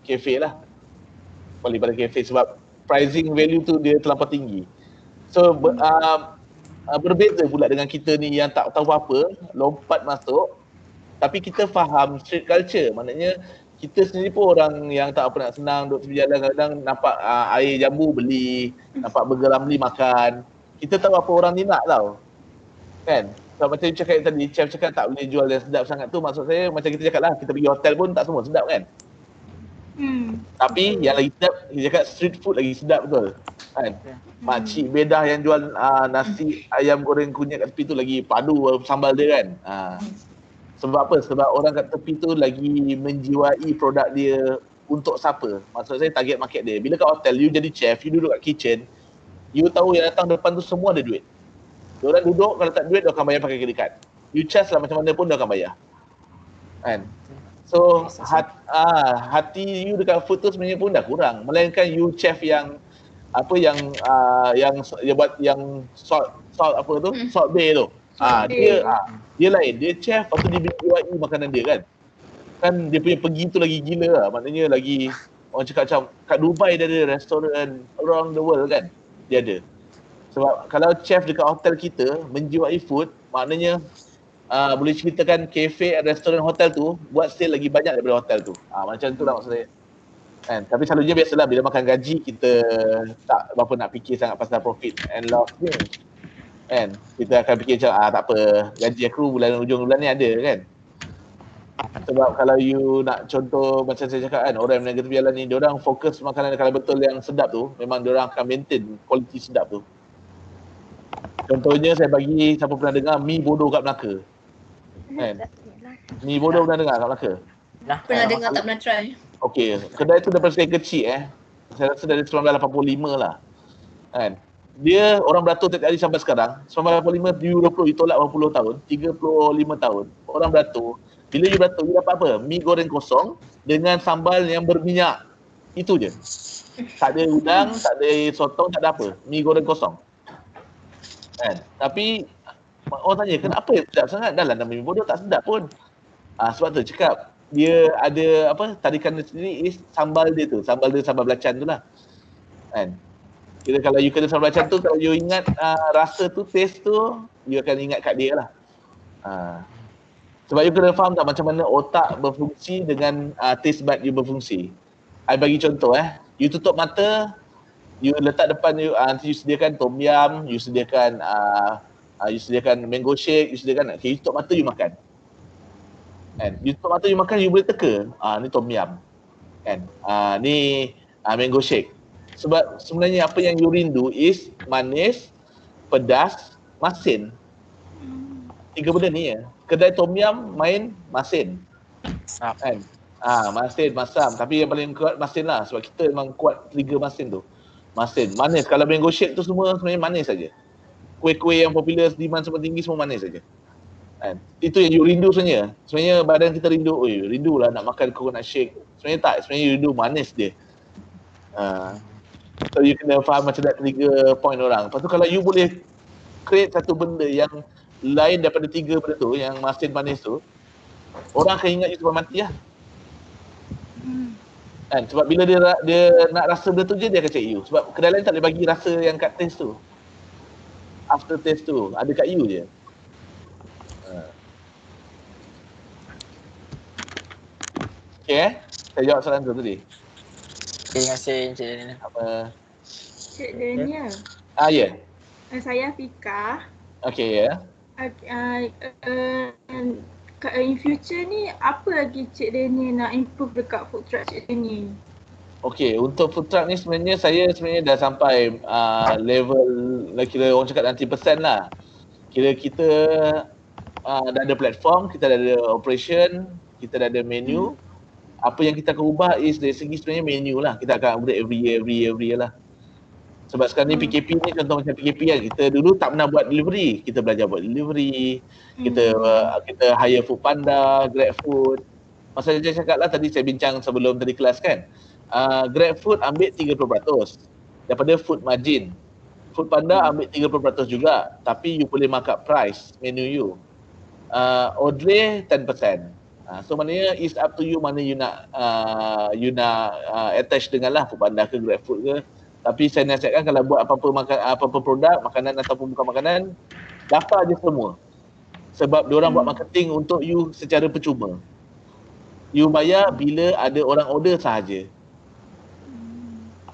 cafe lah. Kembali pada cafe sebab pricing value tu dia terlampau tinggi. So ber, uh, uh, berbeza pula dengan kita ni yang tak tahu apa, lompat masuk tapi kita faham street culture. Maknanya kita sendiri pun orang yang tak apa nak senang duduk tepi jalan kadang nampak uh, air jambu beli, nampak burger ramli makan. Kita tahu apa orang ni nak tau. Kan? So, macam you cakap tadi, chef cakap tak boleh jual yang sedap sangat tu maksud saya macam kita cakap lah, kita pergi hotel pun tak semua sedap kan? Hmm. Tapi yang lagi sedap, dia cakap street food lagi sedap betul. Kan? Makcik bedah yang jual uh, nasi ayam goreng kunyit kat tepi tu lagi padu uh, sambal dia kan. Uh. Sebab apa? Sebab orang kat tepi tu lagi menjiwai produk dia untuk siapa. Maksud saya target market dia. Bila kat hotel, you jadi chef, you duduk kat kitchen, you tahu yang datang depan tu semua ada duit. Diorang duduk, kalau tak duit, dia akan bayar pakai kredit card. You charge lah macam mana pun, dia akan bayar. Kan? So, hat, ah, hati you dekat food tu sebenarnya pun dah kurang. Melainkan you chef yang apa yang uh, yang yang buat yang salt salt apa tu? Hmm. Salt bay tu. Ah, dia ah, dia lain. Dia chef lepas tu dia BYE makanan dia kan. Kan dia punya pergi tu lagi gila lah. Maknanya lagi orang cakap macam kat Dubai dia ada restoran around the world kan. Dia ada. Sebab kalau chef dekat hotel kita menjiwai food, maknanya uh, boleh ceritakan cafe, restoran hotel tu buat sale lagi banyak daripada hotel tu. Ah macam tu lah maksud saya. Kan? Tapi selalunya biasalah bila makan gaji kita tak berapa nak fikir sangat pasal profit and loss ni. Kan? Kita akan fikir macam ah tak apa, gaji aku bulan hujung bulan ni ada kan. Sebab kalau you nak contoh macam saya cakap kan orang yang tepi jalan ni dia orang fokus makanan kalau betul yang sedap tu memang dia orang akan maintain kualiti sedap tu. Contohnya saya bagi siapa pernah dengar mi bodoh kat Melaka. Kan? Mi bodoh pernah dengar kat Melaka? Nah, Pernah Eh, dengar tak pernah try. Okey, kedai tu daripada saya kecil eh. Saya rasa dari 1985 lah. Kan? Dia orang beratur tiap hari sampai sekarang. 1985, 2020, you tolak berapa puluh tahun. 35 tahun. Orang beratur. Bila you beratur, you dapat apa? Mi goreng kosong dengan sambal yang berminyak. Itu je. Tak ada udang, tak ada sotong, tak ada apa. Mi goreng kosong. Kan? Tapi orang tanya, kenapa yang sedap sangat? Dah lah nama mi bodoh tak sedap pun. Ah, sebab tu cakap dia ada apa tarikan dia sendiri is sambal dia tu sambal dia sambal belacan tu lah kan kira kalau you kena sambal belacan tu kalau you ingat uh, rasa tu taste tu you akan ingat kat dia lah uh, sebab you kena faham tak macam mana otak berfungsi dengan uh, taste bud you berfungsi I bagi contoh eh you tutup mata you letak depan you uh, you sediakan tom yum you sediakan uh, uh, you sediakan mango shake you sediakan okay, you tutup mata you makan. Kan you tutup mata you makan you boleh teka. Ah ni tom yum. Kan ah ni ah, mango shake. Sebab sebenarnya apa yang you rindu is manis pedas masin. Tiga benda ni ya. Kedai tom yum main masin. Kan ah masin masam. Tapi yang paling kuat masin lah. Sebab kita memang kuat trigger masin tu masin manis kalau mango shake tu semua sebenarnya manis saja kuih-kuih yang popular demand semua tinggi semua manis saja Kan? Itu yang you rindu sebenarnya. Sebenarnya badan kita rindu, oi, rindu lah nak makan coconut shake. Sebenarnya tak, sebenarnya you rindu manis dia. Uh, so you kena faham macam dah tiga point orang. Lepas tu kalau you boleh create satu benda yang lain daripada tiga benda tu, yang masin manis tu, orang akan ingat you sampai mati lah. Hmm. Kan? Sebab bila dia dia nak rasa benda tu je, dia akan check you. Sebab kedai lain tak boleh bagi rasa yang kat taste tu. After taste tu, ada kat you je. Okay eh? Saya jawab soalan tu tadi. Okay, terima kasih Encik Daniel. Apa? Cik Daniel. Ah, ya. Yeah. Saya Fika. Okay, ya. Yeah. Uh, uh, uh, in future ni, apa lagi Cik Daniel nak improve dekat food truck Cik Daniel? Okay, untuk food truck ni sebenarnya saya sebenarnya dah sampai uh, level, kira orang cakap 90% lah. Kira kita uh, dah ada platform, kita dah ada operation, kita dah ada menu. Hmm apa yang kita akan ubah is dari segi sebenarnya menu lah kita akan upgrade every year every year every year lah sebab sekarang ni PKP hmm. ni contoh macam PKP kan kita dulu tak pernah buat delivery kita belajar buat delivery kita hmm. uh, kita hire food panda grab food masa saya cakap lah tadi saya bincang sebelum tadi kelas kan uh, grab food ambil 30% daripada food margin food panda hmm. ambil 30% juga tapi you boleh markup price menu you uh, Odle 10% Uh, so maknanya is up to you mana you nak uh, you nak uh, attach dengan lah food panda ke grab food ke tapi saya nasihatkan kalau buat apa-apa makan apa-apa produk makanan ataupun bukan makanan daftar je semua. Sebab dia orang hmm. buat marketing untuk you secara percuma. You bayar bila ada orang order sahaja.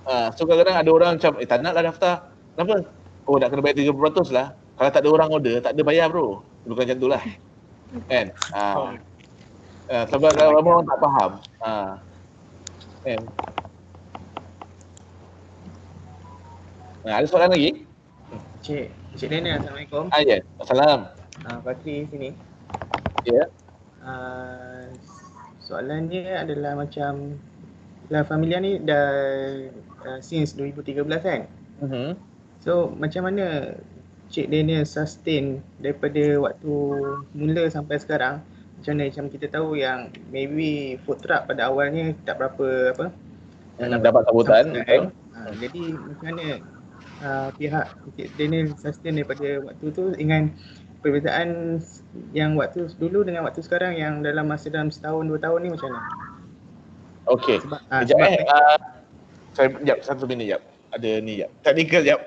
Uh, so kadang-kadang ada orang macam eh tak nak lah daftar. Kenapa? Oh nak kena bayar 30% lah. Kalau tak ada orang order tak ada bayar bro. Bukan macam tu lah. Kan? Uh, Uh, sebab kalau orang tak faham. Ha. Kan? Nah, ada soalan lagi? Cik, Cik Daniel, Assalamualaikum. Ah, ya. Assalam. Ah, Fakri sini. Ya. Yeah. Uh, soalannya adalah macam La Familia ni dah uh, since 2013 kan? Uh-huh. So macam mana Cik Daniel sustain daripada waktu mula sampai sekarang macam mana macam kita tahu yang maybe food truck pada awalnya tak berapa apa hmm, dapat sambutan kan? ha, jadi macam mana uh, pihak Daniel sustain daripada waktu tu dengan perbezaan yang waktu dulu dengan waktu sekarang yang dalam masa dalam setahun dua tahun ni macam mana? Okey. Sebab, ha, sebab eh, uh, saya jap satu minit jap. Ada ni jap. Technical jap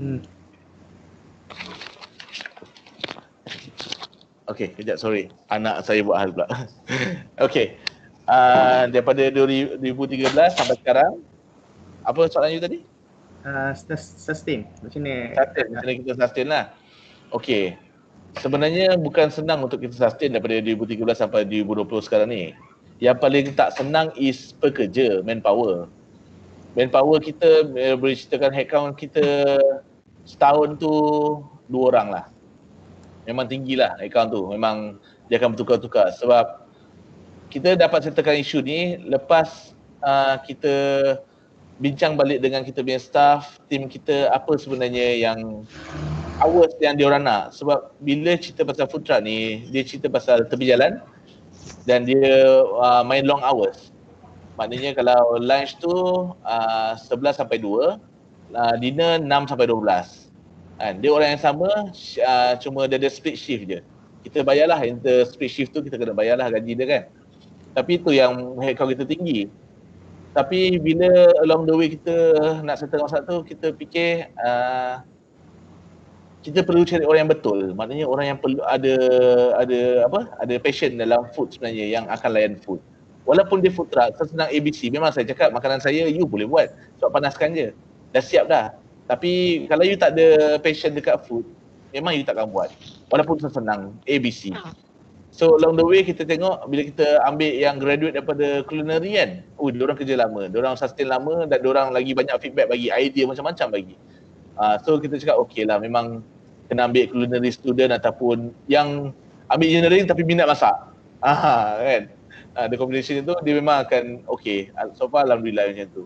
Hmm. Okay, kejap sorry. Anak saya buat hal pula. okay. Uh, daripada 2013 sampai sekarang, apa soalan you tadi? Uh, sustain. Macam ni? Sustain. Macam mana kita sustain lah. Okay. Sebenarnya bukan senang untuk kita sustain daripada 2013 sampai 2020 sekarang ni. Yang paling tak senang is pekerja, manpower. Manpower kita, eh, boleh ceritakan headcount kita setahun tu dua orang lah. Memang tinggi lah account tu. Memang dia akan bertukar-tukar sebab kita dapat settlekan isu ni lepas uh, kita bincang balik dengan kita punya staff, tim kita apa sebenarnya yang hours yang dia orang nak. Sebab bila cerita pasal food truck ni, dia cerita pasal tepi jalan dan dia uh, main long hours. Maknanya kalau lunch tu uh, 11 sampai 2, uh, dinner 6 sampai 12. Kan? Dia orang yang sama uh, cuma dia ada split shift je. Kita bayarlah inter split shift tu kita kena bayarlah gaji dia kan. Tapi itu yang headcount kita tinggi. Tapi bila along the way kita nak settle masalah tu kita fikir uh, kita perlu cari orang yang betul. Maknanya orang yang perlu ada ada apa? Ada passion dalam food sebenarnya yang akan layan food. Walaupun dia food truck, senang ABC. Memang saya cakap makanan saya you boleh buat. Sebab panaskan je dah siap dah. Tapi kalau you tak ada passion dekat food, memang you takkan buat. Walaupun senang ABC. Ah. So along the way kita tengok bila kita ambil yang graduate daripada culinary kan, oh dia orang kerja lama, dia orang sustain lama dan dia orang lagi banyak feedback bagi idea macam-macam bagi. Uh, so kita cakap okey lah memang kena ambil culinary student ataupun yang ambil engineering tapi minat masak. Ah kan. Uh, the combination itu dia memang akan okay. So far alhamdulillah macam tu.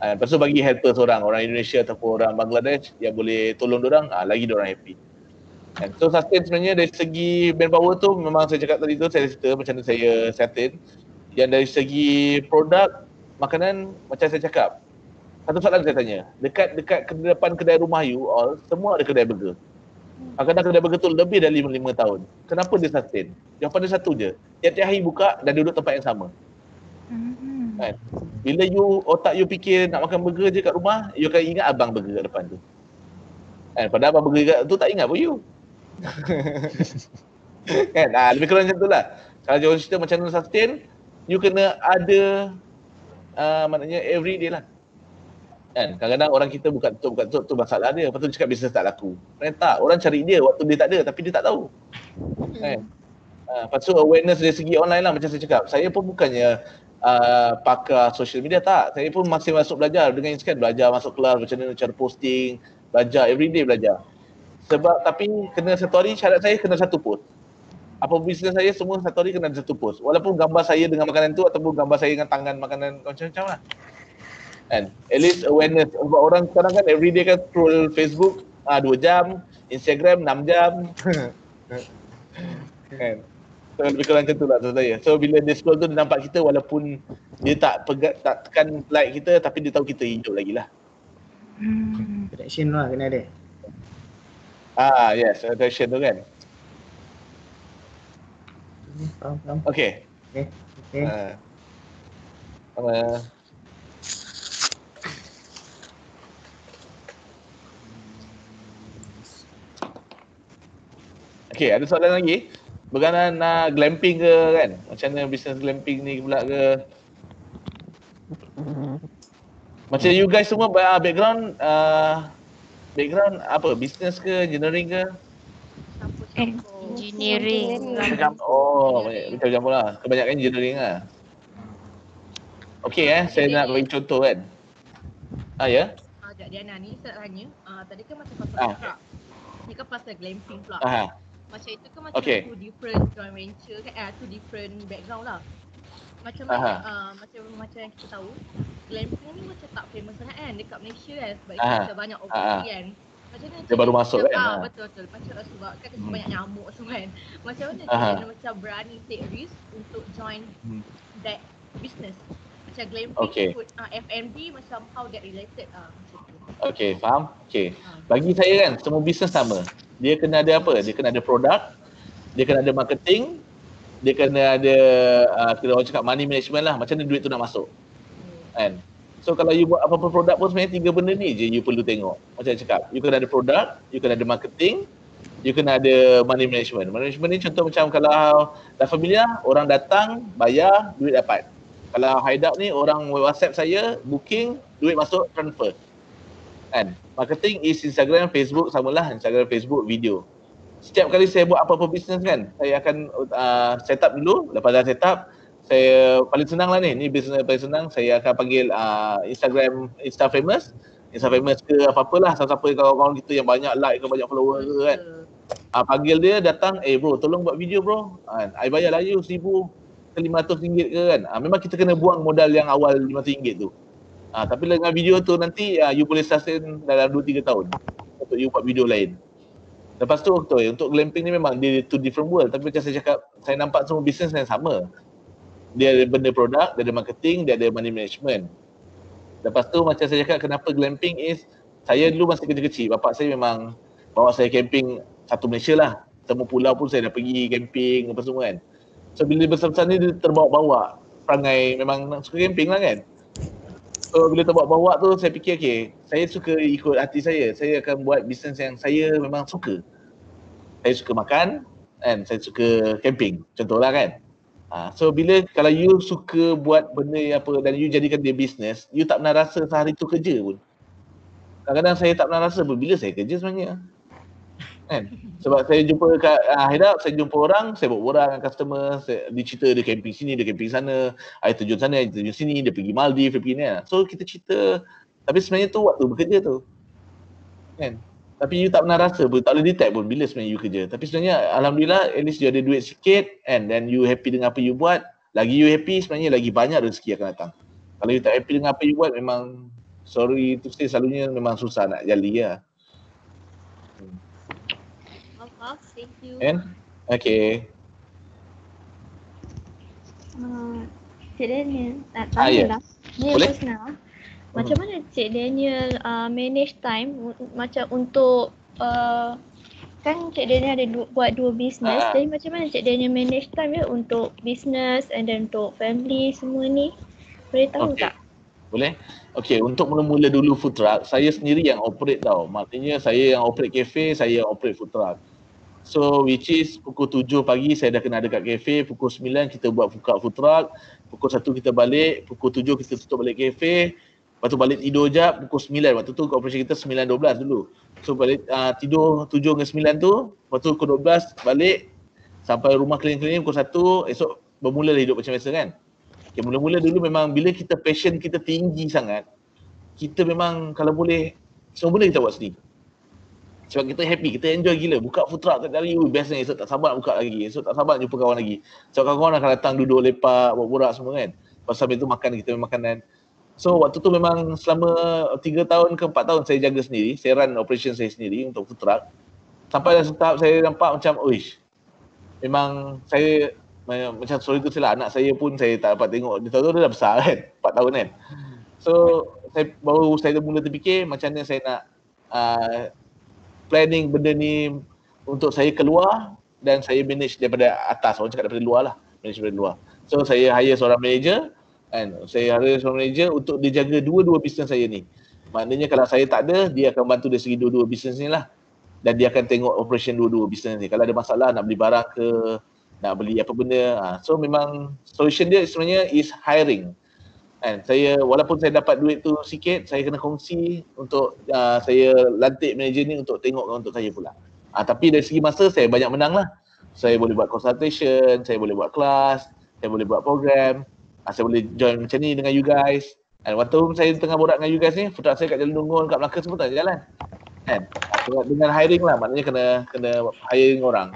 Uh, lepas tu bagi helper seorang, orang Indonesia ataupun orang Bangladesh yang boleh tolong orang, uh, lagi orang happy. And so sustain sebenarnya dari segi manpower tu memang saya cakap tadi tu saya cerita macam mana saya sustain. Yang dari segi produk makanan macam saya cakap. Satu soalan saya tanya, dekat dekat depan kedai rumah you all semua ada kedai burger. Kadang-kadang kedai burger tu lebih dari 5, 5 tahun. Kenapa dia sustain? Jawapan dia satu je. Tiap-tiap hari buka dan duduk tempat yang sama. Hmm. Kan? Bila you otak you fikir nak makan burger je kat rumah, you akan ingat abang burger kat depan tu. Kan? Padahal abang burger kat tu tak ingat pun you. kan? Ah, lebih kurang macam tu lah. Kalau jauh cerita macam mana sustain, you kena ada uh, maknanya every day lah. Kan? Kadang-kadang orang kita buka tutup, buka tutup tu masalah dia. Lepas tu cakap bisnes tak laku. Kan tak, orang cari dia waktu dia tak ada tapi dia tak tahu. Kan? Uh, lepas tu awareness dari segi online lah macam saya cakap. Saya pun bukannya uh, pakar social media tak. Saya pun masih masuk belajar dengan Instagram. Belajar masuk kelas macam mana cara posting. Belajar everyday belajar. Sebab tapi kena satu hari syarat saya kena satu post. Apa bisnes saya semua satu hari kena satu post. Walaupun gambar saya dengan makanan tu ataupun gambar saya dengan tangan makanan macam-macam lah kan at least awareness sebab orang sekarang kan everyday kan scroll Facebook ah uh, 2 jam Instagram 6 jam kan so lebih kurang macam tu lah saya so bila dia scroll tu dia nampak kita walaupun dia tak pegat tak tekan like kita tapi dia tahu kita hidup lagi lah. Hmm. attraction lah kena ada. Ah yes attraction tu kan. Faham faham. Okay. Okay okay. Uh, uh, Okay, ada soalan lagi? Berkenaan nak glamping ke kan? Macam mana bisnes glamping ni pula ke? Macam you guys semua uh, background uh, background apa? Bisnes ke? Engineering ke? Eh, engineering. Oh, macam macam lah. Kebanyakan engineering lah. Okay eh, saya nak bagi contoh kan. Ah ya? Ah, Diana ni saya tanya, uh, tadi kan macam pasal ah. Ni kan pasal glamping pula. Ah macam itu kan macam okay. two different joint venture kan? Eh two different background lah. Macam mana uh, macam macam yang kita tahu glamping ni macam tak famous sangat kan? Dekat Malaysia kan? Sebab Aha. kita banyak overseas kan? Macam mana dia baru masuk kan? Ah, betul betul. Macam lah sebab kan hmm. banyak nyamuk semua kan? Macam mana dia macam berani take risk untuk join hmm. that business? Macam glamping okay. put uh, FMD macam how that related ah uh, macam tu. Okay, faham? Okay. Bagi saya kan, semua bisnes sama dia kena ada apa? Dia kena ada produk, dia kena ada marketing, dia kena ada uh, kita orang cakap money management lah. Macam mana duit tu nak masuk. Kan? So kalau you buat apa-apa produk pun sebenarnya tiga benda ni je you perlu tengok. Macam cakap, you kena ada produk, you kena ada marketing, you kena ada money management. Management ni contoh macam kalau dah familiar, orang datang, bayar, duit dapat. Kalau hideout ni orang WhatsApp saya, booking, duit masuk, transfer. Kan? marketing is Instagram, Facebook samalah Instagram, Facebook, video. Setiap kali saya buat apa-apa bisnes kan, saya akan uh, set up dulu. Lepas dah set up, saya paling senang lah ni. Ni bisnes paling senang. Saya akan panggil uh, Instagram, Insta famous. Insta famous ke apa-apalah. Siapa-siapa kawan-kawan kita yang banyak like ke banyak follower ke kan. Uh, panggil dia datang, eh bro tolong buat video bro. Uh, I bayar lah you seribu ke kan. Uh, memang kita kena buang modal yang awal lima ratus ringgit tu. Ha, tapi dengan video tu nanti uh, you boleh sustain dalam 2-3 tahun untuk you buat video lain. Lepas tu betul, untuk glamping ni memang dia two different world tapi macam saya cakap, saya nampak semua bisnes yang sama. Dia ada benda produk, dia ada marketing, dia ada money management. Lepas tu macam saya cakap kenapa glamping is saya dulu masa kecil-kecil, bapak saya memang bawa saya camping satu Malaysia lah. Semua pulau pun saya dah pergi camping apa semua kan. So bila besar-besar ni dia terbawa-bawa perangai memang suka camping lah kan. So bila terbawa-bawa tu saya fikir okay, saya suka ikut hati saya. Saya akan buat bisnes yang saya memang suka. Saya suka makan kan, saya suka camping. Contohlah kan. Ha, so bila kalau you suka buat benda yang apa dan you jadikan dia bisnes, you tak pernah rasa sehari tu kerja pun. Kadang-kadang saya tak pernah rasa pun bila saya kerja sebenarnya kan sebab saya jumpa kat uh, head up saya jumpa orang saya buat orang dengan customer saya, dia cerita dia camping sini dia camping sana air terjun sana air terjun sini dia pergi Maldives dia pergi ni so kita cerita tapi sebenarnya tu waktu bekerja tu kan Tapi you tak pernah rasa pun, tak boleh detect pun bila sebenarnya you kerja. Tapi sebenarnya Alhamdulillah at least you ada duit sikit and then you happy dengan apa you buat. Lagi you happy sebenarnya lagi banyak rezeki akan datang. Kalau you tak happy dengan apa you buat memang sorry tu say selalunya memang susah nak jali ya. Thank you. And? Okay. Uh, Cik Daniel, nak Ah, tanya ya. lah. Ni Boleh? personal. Macam mana Cik Daniel uh, manage time macam untuk uh, kan Cik Daniel ada du- buat dua bisnes. Ah. Jadi macam mana Cik Daniel manage time ya untuk business and then untuk family semua ni? Boleh tahu Okay. tak? Boleh? Okay, untuk mula-mula dulu food truck, saya sendiri yang operate tau. Maknanya saya yang operate cafe, saya yang operate food truck. So which is pukul 7 pagi saya dah kena ada kat cafe, pukul 9 kita buat buka food truck, pukul 1 kita balik, pukul 7 kita tutup balik cafe, lepas tu balik tidur jap pukul 9. Waktu tu operation kita 9.12 dulu. So balik uh, tidur 7 dengan 9 tu, lepas tu pukul 12 balik sampai rumah clean-clean pukul 1, esok bermula lah hidup macam biasa kan. Okay, mula-mula dulu memang bila kita passion kita tinggi sangat, kita memang kalau boleh semua benda kita buat sendiri. Sebab kita happy, kita enjoy gila. Buka food truck ui best ni. Esok tak sabar nak buka lagi. Esok tak sabar nak jumpa kawan lagi. Sebab kawan-kawan akan datang duduk lepak, buat borak semua kan. Lepas sambil tu makan, kita makan makanan. So waktu tu memang selama 3 tahun ke 4 tahun saya jaga sendiri. Saya run operation saya sendiri untuk food truck. Sampai dah tahap saya nampak macam, uish, memang saya ma- macam sorry tu saya lah, anak saya pun saya tak dapat tengok. Dia tahu dia dah besar kan, 4 tahun kan. So saya baru saya mula terfikir macam mana saya nak uh, planning benda ni untuk saya keluar dan saya manage daripada atas. Orang cakap daripada luar lah. Manage daripada luar. So saya hire seorang manager kan. Saya hire seorang manager untuk dia jaga dua-dua bisnes saya ni. Maknanya kalau saya tak ada, dia akan bantu dari segi dua-dua bisnes ni lah. Dan dia akan tengok operation dua-dua bisnes ni. Kalau ada masalah nak beli barang ke, nak beli apa benda. Ha. So memang solution dia sebenarnya is hiring. Kan, saya walaupun saya dapat duit tu sikit, saya kena kongsi untuk uh, saya lantik manager ni untuk tengok untuk saya pula. Ah tapi dari segi masa saya banyak menang lah. Saya boleh buat consultation, saya boleh buat kelas, saya boleh buat program, ah, saya boleh join macam ni dengan you guys. Dan waktu saya tengah borak dengan you guys ni, truck saya kat Jalan Dungun, kat Melaka semua tak jalan. Kan? Dengan hiring lah, maknanya kena kena hiring orang.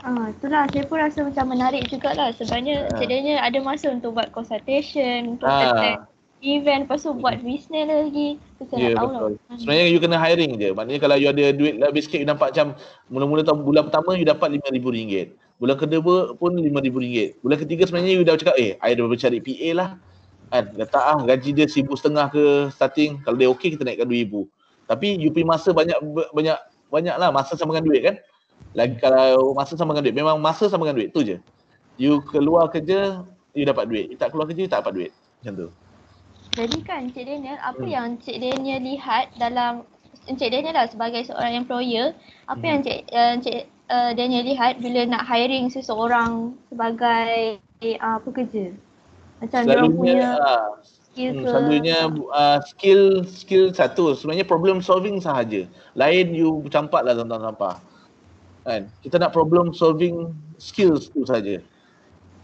Ah, itulah saya pun rasa macam menarik jugalah sebenarnya Ah. Daniel ada masa untuk buat consultation, untuk Ah. attend event, lepas tu buat business lagi. Saya Ya nak tahu lah. betul. Sebenarnya you kena hiring je. Maknanya kalau you ada duit lebih sikit you nampak macam mula-mula tahun bulan pertama you dapat RM5,000. Bulan kedua pun RM5,000. Bulan ketiga sebenarnya you dah cakap eh I dah cari PA lah. Kan letak ah gaji dia RM1,500 ke starting. Kalau dia okey kita naikkan RM2,000. Tapi you punya masa banyak banyak banyak lah masa sama dengan duit kan. Lagi kalau masa sama dengan duit. Memang masa sama dengan duit tu je. You keluar kerja you dapat duit. You tak keluar kerja you tak dapat duit. Macam tu. Jadi kan Cik Daniel, apa Hmm. yang Cik Daniel lihat dalam Cik Daniel lah sebagai seorang employer, apa Hmm. yang Cik, uh, Cik uh, Daniel lihat bila nak hiring seseorang sebagai uh, pekerja? Macam dia punya ah, skill Hmm, ke? selalunya uh, skill skill satu sebenarnya problem solving sahaja. Lain you campak lah tentang sampah. Kan? Kita nak problem solving skills tu saja.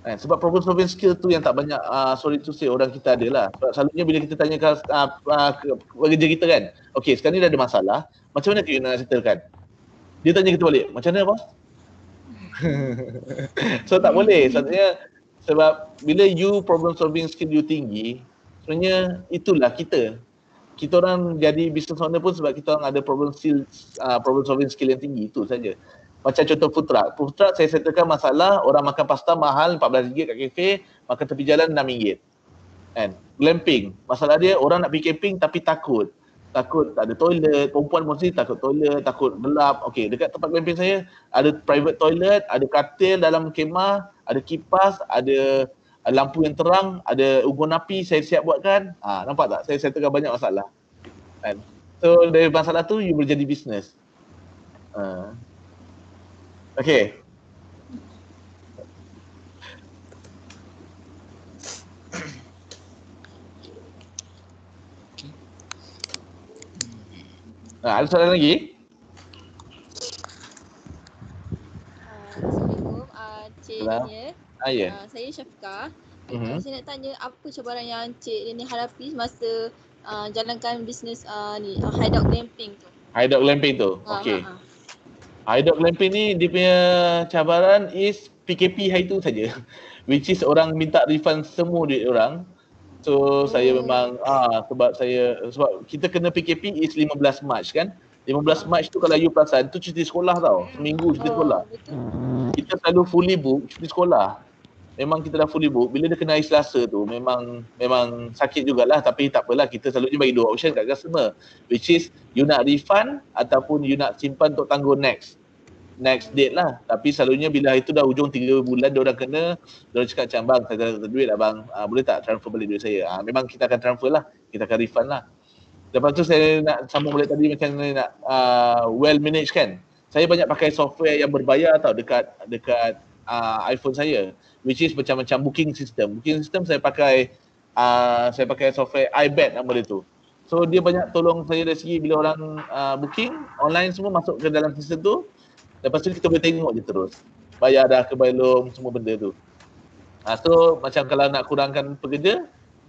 Kan? Sebab problem solving skill tu yang tak banyak uh, sorry to say orang kita ada lah. Sebab selalunya bila kita tanya uh, uh, ke pekerja kita kan, okay sekarang ni dah ada masalah, macam mana kita nak settlekan? Dia tanya kita balik, macam mana bos? so tak boleh. Sebabnya sebab bila you problem solving skill you tinggi, sebenarnya itulah kita. Kita orang jadi business owner pun sebab kita orang ada problem skill uh, problem solving skill yang tinggi itu saja. Macam contoh food truck. Food truck saya settlekan masalah orang makan pasta mahal RM14 kat kafe, makan tepi jalan RM6. Kan? Glamping. Masalah dia orang nak pergi camping tapi takut. Takut tak ada toilet, perempuan mesti takut toilet, takut gelap. Okey, dekat tempat glamping saya ada private toilet, ada katil dalam kemah, ada kipas, ada lampu yang terang, ada unggun api saya siap buatkan. Ah, nampak tak? Saya settlekan banyak masalah. Kan? So dari masalah tu you boleh jadi bisnes. Ah. Okay. Ah, ada soalan lagi? Assalamualaikum, uh, Cik Salam. Daniel. Ah, ya. Uh, saya Syafiqah. Mhm. Uh, saya nak tanya apa cabaran yang Cik Daniel hadapi semasa uh, jalankan bisnes uh, ni uh, hideout glamping tu. Hideout glamping tu. Okey. Uh, uh. Hideout glamping ni dia punya cabaran is PKP hari tu saja. Which is orang minta refund semua duit orang. So oh. saya memang ah sebab saya sebab kita kena PKP is 15 Mac kan. 15 Mac tu kalau you perasan tu cuti sekolah tau. Seminggu cuti oh, sekolah. Kita selalu fully book cuti sekolah. Memang kita dah fully book. Bila dia kena hari Selasa tu memang memang sakit jugalah tapi tak apalah kita selalunya bagi dua option kat customer which is you nak refund ataupun you nak simpan untuk tangguh next next date lah. Tapi selalunya bila itu dah hujung 3 bulan dia orang kena dia orang cakap macam bang saya ada duit lah bang. Uh, boleh tak transfer balik duit saya? Uh, memang kita akan transfer lah. Kita akan refund lah. Lepas tu saya nak sambung balik tadi macam ni nak uh, well manage kan. Saya banyak pakai software yang berbayar tau dekat dekat uh, iPhone saya which is macam-macam booking system. Booking system saya pakai uh, saya pakai software iBet nama dia tu. So dia banyak tolong saya dari segi bila orang uh, booking online semua masuk ke dalam sistem tu. Lepas tu kita boleh tengok je terus. Bayar dah ke belum semua benda tu. Uh, so macam kalau nak kurangkan pekerja,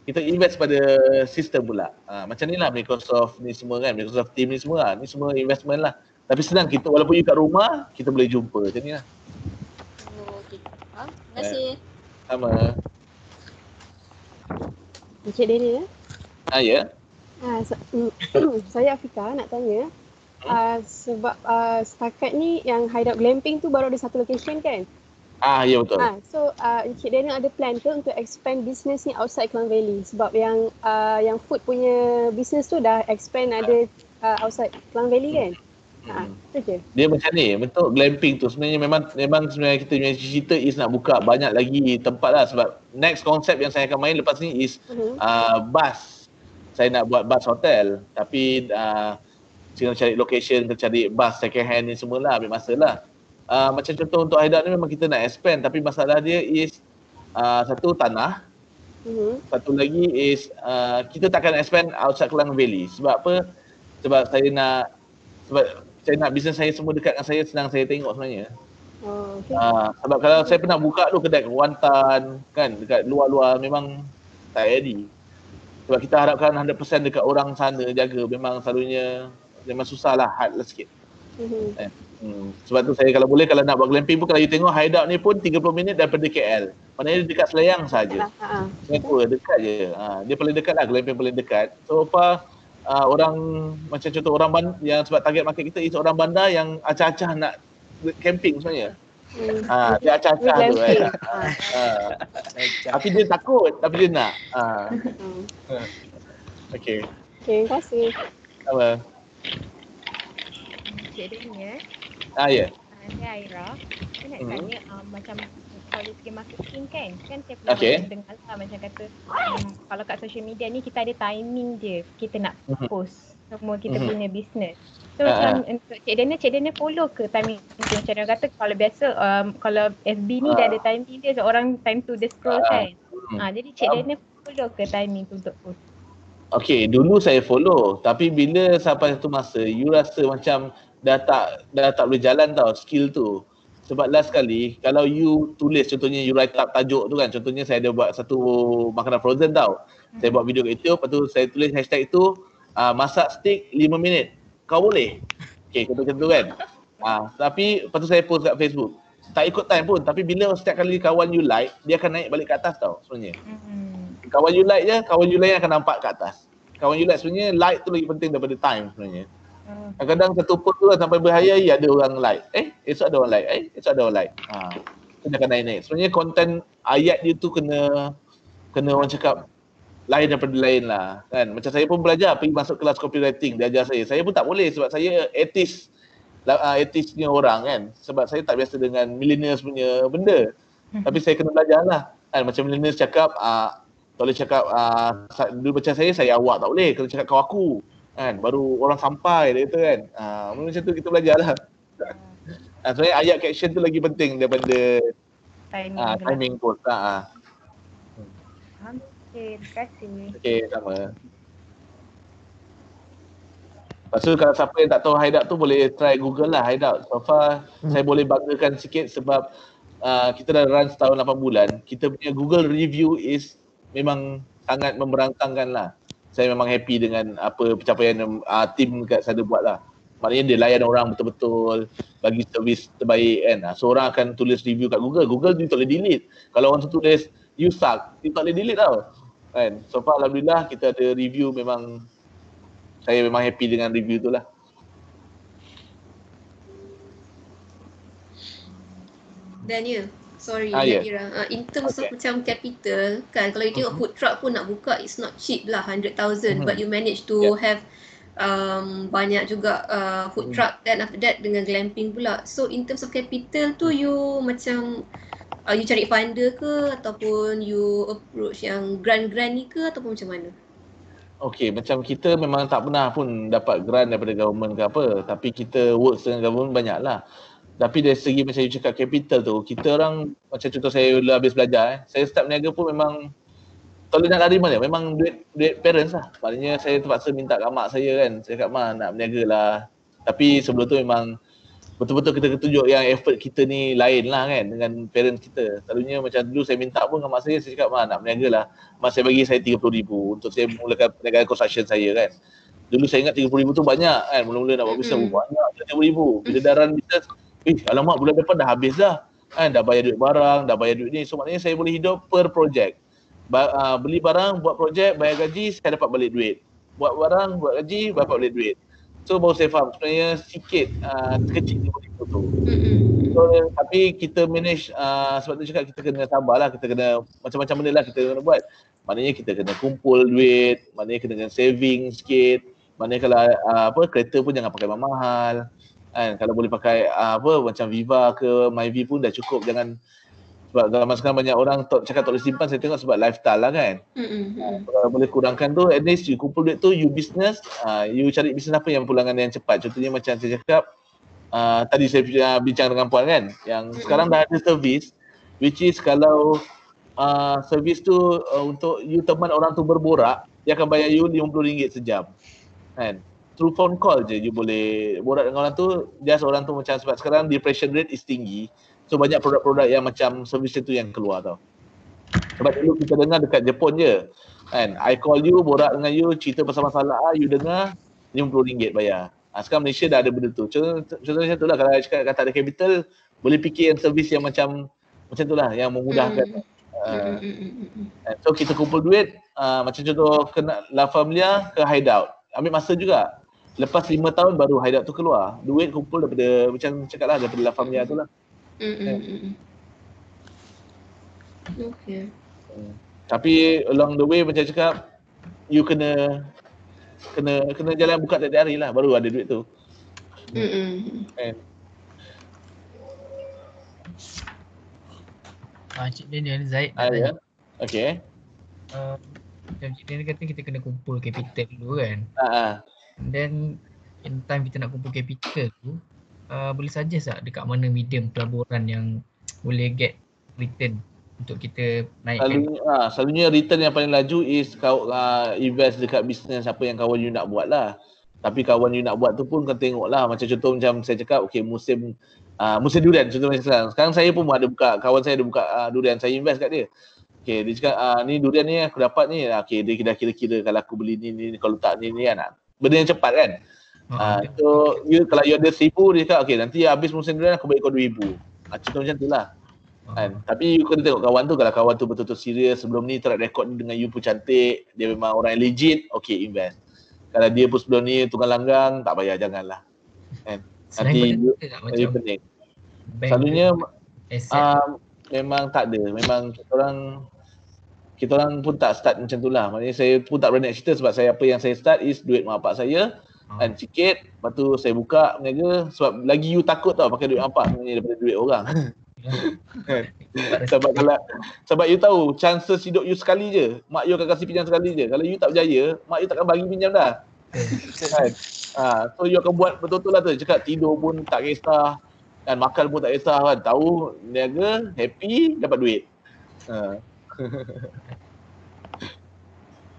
kita invest pada sistem pula. Ha, macam ni lah Microsoft ni semua kan, Microsoft Team ni semua lah. Ni semua investment lah. Tapi senang kita walaupun you kat rumah, kita boleh jumpa macam ni lah. Terima kasih. Eh, sama. Encik Daniel. Ah, ya. Ah, so, saya Afika nak tanya. Hmm? Uh, sebab uh, setakat ni yang hideout glamping tu baru ada satu location kan? Ah, ya betul. Ah, so uh, Encik Daniel ada plan ke untuk expand business ni outside Klang Valley? Sebab yang uh, yang food punya business tu dah expand ada uh, outside Klang Valley kan? Ha. Dia macam ni, bentuk glamping tu sebenarnya memang memang sebenarnya kita punya cerita is nak buka banyak lagi tempat lah sebab next konsep yang saya akan main lepas ni is uh-huh. uh, bus. Saya nak buat bus hotel tapi uh, cari location, cari bus second hand ni semualah ambil masa lah uh, macam contoh untuk hideout ni memang kita nak expand tapi masalah dia is uh, satu tanah mm-hmm. satu lagi is uh, kita takkan expand outside Kelang Valley sebab apa sebab saya nak sebab saya nak bisnes saya semua dekat dengan saya senang saya tengok sebenarnya Oh, okay. uh, sebab kalau saya pernah buka tu kedai Kuantan kan dekat luar-luar memang tak ready sebab kita harapkan 100% dekat orang sana jaga memang selalunya memang susah lah hard lah sikit mm-hmm. eh. Hmm. Sebab tu saya kalau boleh kalau nak buat glamping pun kalau you tengok hideout ni pun 30 minit daripada KL. Maknanya dia dekat Selayang saja. Ha. Uh-huh. dekat je. Ha, dia paling dekat lah glamping paling dekat. So far uh, orang macam contoh orang bandar yang sebab target market kita is orang bandar yang acah-acah nak camping sebenarnya. Hmm. Ha, dia acah-acah tu eh. Ha. ha. tapi dia takut tapi dia nak. Ha. Hmm. Okay. Okay, terima kasih. Sama. Cik Daniel. Ah ya. Yeah. Saya Aira. Saya nak hmm. tanya um, macam kalau segi marketing kan, kan saya pernah okay. dengar lah macam kata um, kalau kat social media ni kita ada timing je kita nak hmm. post semua kita mm-hmm. punya business. So uh, macam untuk Cik Daniel, Cik Daniel follow ke timing tu? Macam dia kata kalau biasa um, kalau FB ni uh. dah ada timing dia so orang time to the scroll uh. kan. Uh, jadi Cik um. Daniel follow ke timing tu untuk post? Okay, dulu saya follow. Tapi bila sampai satu masa, you rasa macam dah tak dah tak boleh jalan tau skill tu. Sebab last kali kalau you tulis contohnya you write up tajuk tu kan contohnya saya ada buat satu makanan frozen tau. Saya buat video kat YouTube lepas tu saya tulis hashtag tu uh, masak steak 5 minit. Kau boleh? Okay contoh macam tu kan. Uh, tapi lepas tu saya post kat Facebook. Tak ikut time pun tapi bila setiap kali kawan you like dia akan naik balik ke atas tau sebenarnya. Hmm. Kawan you like je, kawan you lain akan nampak ke atas. Kawan you like sebenarnya like tu lagi penting daripada time sebenarnya. Kadang-kadang satu post tu lah sampai berhari-hari ada orang like. Eh, esok ada orang like. Eh, esok ada orang like. Ha. Kena akan naik-naik. Sebenarnya konten ayat dia tu kena kena orang cakap lain daripada lain lah. Kan? Macam saya pun belajar pergi masuk kelas copywriting dia ajar saya. Saya pun tak boleh sebab saya etis uh, etisnya orang kan. Sebab saya tak biasa dengan millennials punya benda. Hmm. Tapi saya kena belajar lah. Kan? Macam millennials cakap, uh, tak boleh cakap, uh, dulu macam saya, saya awak tak boleh. Kena cakap kau aku kan baru orang sampai dia kata kan ah uh, macam tu kita belajarlah ah uh, sebenarnya ayat caption tu lagi penting daripada timing ah uh, timing pun ah uh. okey terima kasih okey sama Lepas tu kalau siapa yang tak tahu hideout tu boleh try google lah hideout. So far hmm. saya boleh banggakan sikit sebab uh, kita dah run setahun 8 bulan. Kita punya Google review is memang sangat memberangkangkan lah saya memang happy dengan apa pencapaian uh, tim kat sana buat lah. Maknanya dia layan orang betul-betul, bagi servis terbaik kan. So orang akan tulis review kat Google. Google dia tak boleh delete. Kalau orang tu tulis you suck, dia tak boleh delete tau. Kan? So far Alhamdulillah kita ada review memang saya memang happy dengan review tu lah. Daniel, sorry ah, yeah. Ira. Uh, in terms okay. of macam capital kan kalau you tengok uh-huh. food truck pun nak buka it's not cheap lah 100,000 uh-huh. but you manage to yeah. have um, banyak juga uh, food truck dan after that dengan glamping pula. So in terms of capital tu you macam uh, you cari funder ke ataupun you approach yang grant-grant ni ke ataupun macam mana? Okay, macam kita memang tak pernah pun dapat grant daripada government ke apa. Tapi kita work dengan government banyak lah. Tapi dari segi macam you cakap capital tu, kita orang macam contoh saya dah habis belajar eh. Saya start berniaga pun memang boleh nak lari mana. Memang duit duit parents lah. Maknanya saya terpaksa minta kat mak saya kan. Saya kat mak nak berniaga lah. Tapi sebelum tu memang betul-betul kita tunjuk yang effort kita ni lain lah kan dengan parents kita. Selalunya macam dulu saya minta pun dengan mak saya, saya cakap mak nak berniaga lah. Mak saya bagi saya RM30,000 untuk saya mulakan perniagaan construction saya kan. Dulu saya ingat RM30,000 tu banyak kan. Mula-mula nak buat bisnes mm-hmm. banyak RM30,000. Bila daran bisnes eh alamak bulan depan dah habis dah. Kan dah bayar duit barang dah bayar duit ni. So maknanya saya boleh hidup per projek ba- uh, beli barang buat projek bayar gaji saya dapat balik duit. Buat barang buat gaji dapat balik duit. So baru saya faham. Sebenarnya sikit uh, kecil boleh tu. So, tapi kita manage uh, sebab tu cakap kita kena sabar lah. Kita kena macam-macam benda lah kita kena buat. Maknanya kita kena kumpul duit. Maknanya kena kena saving sikit. Maknanya kalau uh, apa kereta pun jangan pakai mahal kan kalau boleh pakai uh, apa macam Viva ke MyV pun dah cukup jangan sebab zaman sekarang banyak orang tak cakap tak boleh simpan saya tengok sebab lifestyle lah kan mm-hmm. kalau boleh kurangkan tu at least you kumpul duit tu you business uh, you cari bisnes apa yang pulangan yang cepat contohnya macam saya cakap uh, tadi saya uh, bincang dengan puan kan yang mm-hmm. sekarang dah ada servis which is kalau uh, servis tu uh, untuk you teman orang tu berborak dia akan bayar you RM50 sejam kan through phone call je you boleh borak dengan orang tu just orang tu macam sebab sekarang depression rate is tinggi so banyak produk-produk yang macam servis tu yang keluar tau. Sebab dulu kita dengar dekat Jepun je kan I call you borak dengan you cerita pasal masalah A you dengar RM50 bayar. Ha, sekarang Malaysia dah ada benda tu. Contoh, contohnya macam tu lah kalau cakap kata ada capital boleh fikir yang servis yang macam macam tu lah yang memudahkan. Uh, so kita kumpul duit uh, macam contoh kena La Familia ke Hideout. Ambil masa juga lepas lima tahun baru hideout tu keluar. Duit kumpul daripada macam cakap lah daripada La Familia tu lah. Mm-hmm. Okay. Hmm. Tapi along the way macam cakap you kena kena kena jalan buka tiap hari lah baru ada duit tu. Mm-hmm. Eh. Ah, Cik Daniel Zaid ah, ya. Okay. Uh, macam Cik Daniel kata kita kena kumpul capital dulu kan. Ah, then in time kita nak kumpul capital tu uh, boleh suggest tak dekat mana medium pelaburan yang boleh get return untuk kita naikkan? Selalunya, ha, selalunya return yang paling laju is kau uh, invest dekat bisnes apa yang kawan you nak buat lah. Tapi kawan you nak buat tu pun kau tengok lah. Macam contoh macam saya cakap okay musim uh, musim durian contoh macam sekarang. Sekarang saya pun ada buka kawan saya ada buka uh, durian. Saya invest kat dia. Okay, dia cakap, ah, ni durian ni aku dapat ni. Okay, dia dah kira-kira kalau aku beli ni, ni, kalau tak ni, ni kan benda yang cepat kan. Uh, so you, kalau you ada seribu dia cakap okay nanti habis musim durian aku bagi kau dua ribu. Uh, contoh macam tu lah. Kan? Tapi you kena tengok kawan tu kalau kawan tu betul-betul serius sebelum ni track record dengan you pun cantik dia memang orang yang legit okay invest. Kalau dia pun sebelum ni tunggal langgang tak payah janganlah. Kan? Nanti you, you pening. Selalunya uh, memang tak ada. Memang orang kita orang pun tak start macam tu lah. Maksudnya saya pun tak berani nak cerita sebab saya apa yang saya start is duit mak bapak saya hmm. dan sikit. Lepas tu saya buka berniaga sebab lagi you takut tau pakai duit mak bapak sebenarnya daripada duit orang. sebab kalau sebab you tahu chances hidup you sekali je. Mak you akan kasih pinjam sekali je. Kalau you tak berjaya, mak you takkan bagi pinjam dah. kan? Ha, so you akan buat betul-betul lah tu. Cakap tidur pun tak kisah. Dan makan pun tak kisah kan. Tahu, niaga, happy, dapat duit. Ha.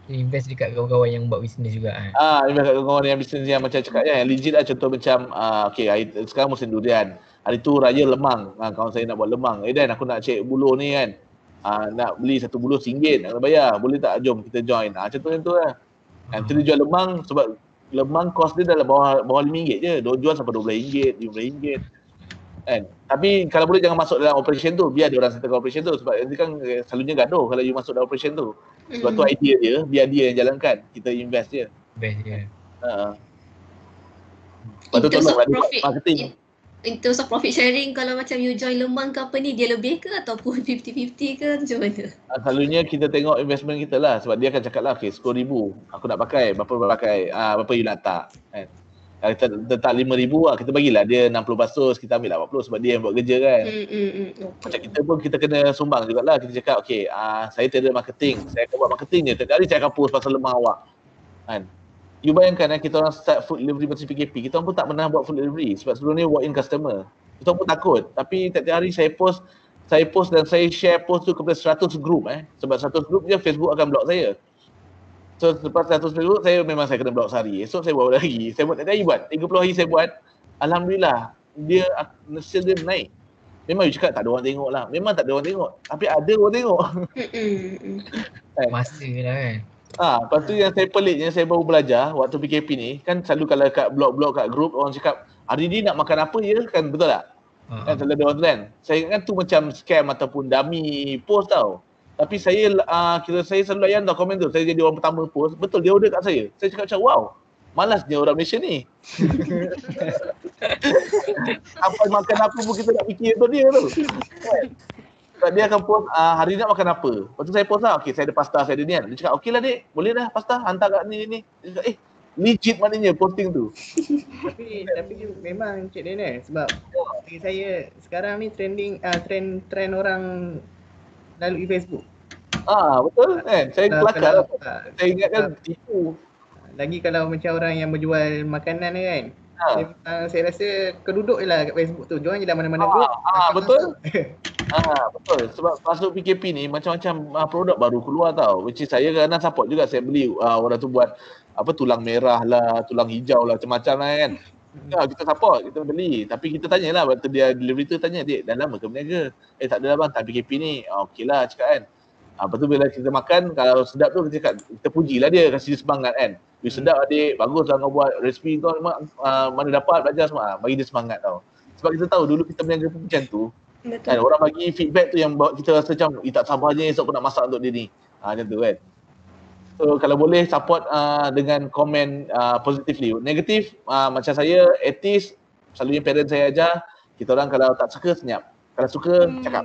invest dekat kawan-kawan yang buat bisnes juga kan? Ah, invest dekat kawan-kawan yang bisnes yang macam cakap ya, yang legit lah contoh macam ah, okay, hari, sekarang musim durian. Hari tu raya lemang, ah, kawan saya nak buat lemang. Eh Dan aku nak cek buluh ni kan. Ah, nak beli satu buluh singgit, nak bayar. Boleh tak jom kita join. Ah, macam tu macam tu lah. Kan tu jual lemang sebab lemang kos dia dalam bawah bawah RM5 je. Dia jual sampai RM12, RM15. Kan? Tapi kalau boleh jangan masuk dalam operation tu. Biar dia orang settle operation tu sebab nanti kan eh, selalunya gaduh kalau you masuk dalam operation tu. Sebab tu idea dia, biar dia yang jalankan. Kita invest je. Best je. Ha. Lepas tu In terms of tolonglah dia buat profit, marketing. in terms of profit sharing kalau macam you join lemang ke apa ni dia lebih ke ataupun 50-50 ke macam mana? Ah, Selalunya kita tengok investment kita lah sebab dia akan cakap lah okay RM10,000 aku nak pakai berapa pakai ah, berapa you nak tak kan kita letak RM5,000 ah, kita bagilah. Dia 60 basus kita ambil lah 40 sebab dia yang buat kerja kan. Hmm, hmm, hmm. macam kita pun kita kena sumbang jugalah. Kita cakap okay ah, saya trader marketing. Saya akan buat marketing je. Tiap hari saya akan post pasal lemah awak. Kan? You bayangkan eh, kita orang start food delivery masa PKP kita orang pun tak pernah buat food delivery sebab sebelum ni walk in customer. Kita pun takut. Tapi tiap-tiap hari saya post saya post dan saya share post tu kepada 100 group eh. Sebab 100 group je Facebook akan block saya So lepas 100 Facebook saya memang saya kena block sehari. Esok saya buat lagi. Saya buat hari buat. 30 hari saya buat. Alhamdulillah dia hasil dia naik. Memang you cakap tak ada orang tengok lah. Memang tak ada orang tengok. Tapi ada orang tengok. Kan? Masa lah kan. Ha, lepas tu yang saya pelik yang saya baru belajar waktu PKP ni kan selalu kalau kat blog-blog kat grup orang cakap hari ni nak makan apa ya kan betul tak? Ha. Kan selalu ada orang tu kan. Saya ingat tu macam scam ataupun dummy post tau. Tapi saya uh, kira saya selalu layan tau komen tu. Saya jadi orang pertama post. Betul dia order kat saya. Saya cakap macam wow. Malasnya orang Malaysia ni. apa makan apa pun kita nak fikir tu dia tu. Sebab dia akan post uh, hari ni nak makan apa. Lepas tu saya post lah. Okay saya ada pasta, saya ada ni kan. Dia cakap okey lah dek. Boleh dah pasta hantar kat ni ni. Dia cakap eh legit maknanya posting tu. tapi tapi memang Cik Daniel sebab bagi saya sekarang ni trending uh, trend trend orang lalui Facebook. Ah betul kan. Saya Kalau- kelakar. kalau- lah. ah, Saya ingatkan tipu. Lagi kalau macam orang yang berjual makanan ni kan. Ha. Saya, uh, saya rasa keduduk je lah kat Facebook tu. Diorang je dah mana-mana Ah, group. ah, betul. Ah betul sebab masuk PKP ni macam-macam uh, produk baru keluar tau. Which is saya kadang support juga saya beli uh, orang tu buat apa tulang merah lah, tulang hijau lah macam-macam lah kan. Ya, kita support, kita beli. Tapi kita tanya lah waktu dia delivery tu tanya, Dik, dah lama ke berniaga? Eh tak ada lah bang, tak PKP ni. Ah, okey lah cakap kan. Ah, lepas tu bila kita makan, kalau sedap tu kita cakap, kita pujilah dia, kasih dia semangat kan. You sedap adik, bagus lah kau buat resipi kau, uh, mana dapat belajar semua. Ah, bagi dia semangat tau. Sebab kita tahu dulu kita berniaga pun macam tu, Betul. Kan orang bagi feedback tu yang buat kita rasa macam eh, tak sabarnya esok aku nak masak untuk dia ni. Ha, macam tu kan. So kalau boleh support uh, dengan komen uh, positively. Negatif uh, macam saya etis selalunya parent saya ajar kita orang kalau tak suka senyap. Kalau suka Hmm. cakap.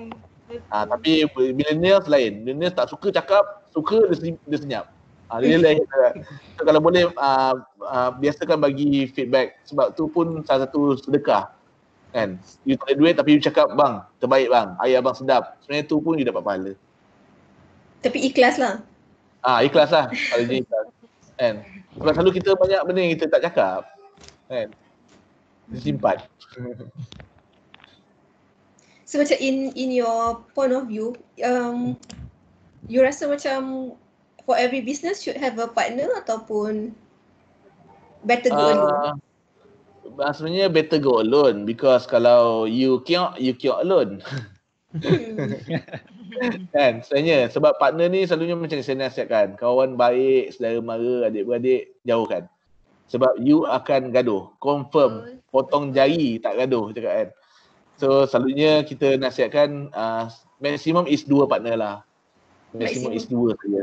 Ha, tapi millennials lain. Millennials tak suka cakap, suka dia, senyap- dia senyap. Ha, dia lain. so, kalau boleh uh, uh, biasakan bagi feedback sebab tu pun salah satu sedekah kan you tak ada duit tapi you cakap bang terbaik bang ayah abang sedap sebenarnya tu pun you dapat pahala Tapi ikhlas lah. Ah ikhlas lah. Kalau dia ikhlas. Kan? Sebab selalu kita banyak benda yang kita tak cakap kan? Disimpan So macam in in your point of view, um, you rasa macam for every business should have a partner ataupun better go alone? Uh, sebenarnya better go alone because kalau you kiok, you kiok alone. kan? Sebenarnya sebab partner ni selalunya macam saya nasihatkan kawan baik saudara mara adik-beradik jauhkan sebab you akan gaduh. Confirm. Potong jari tak gaduh cakap kan? So selalunya kita nasihatkan uh, maximum is dua partner lah. Maximum, Maximum. is dua saja.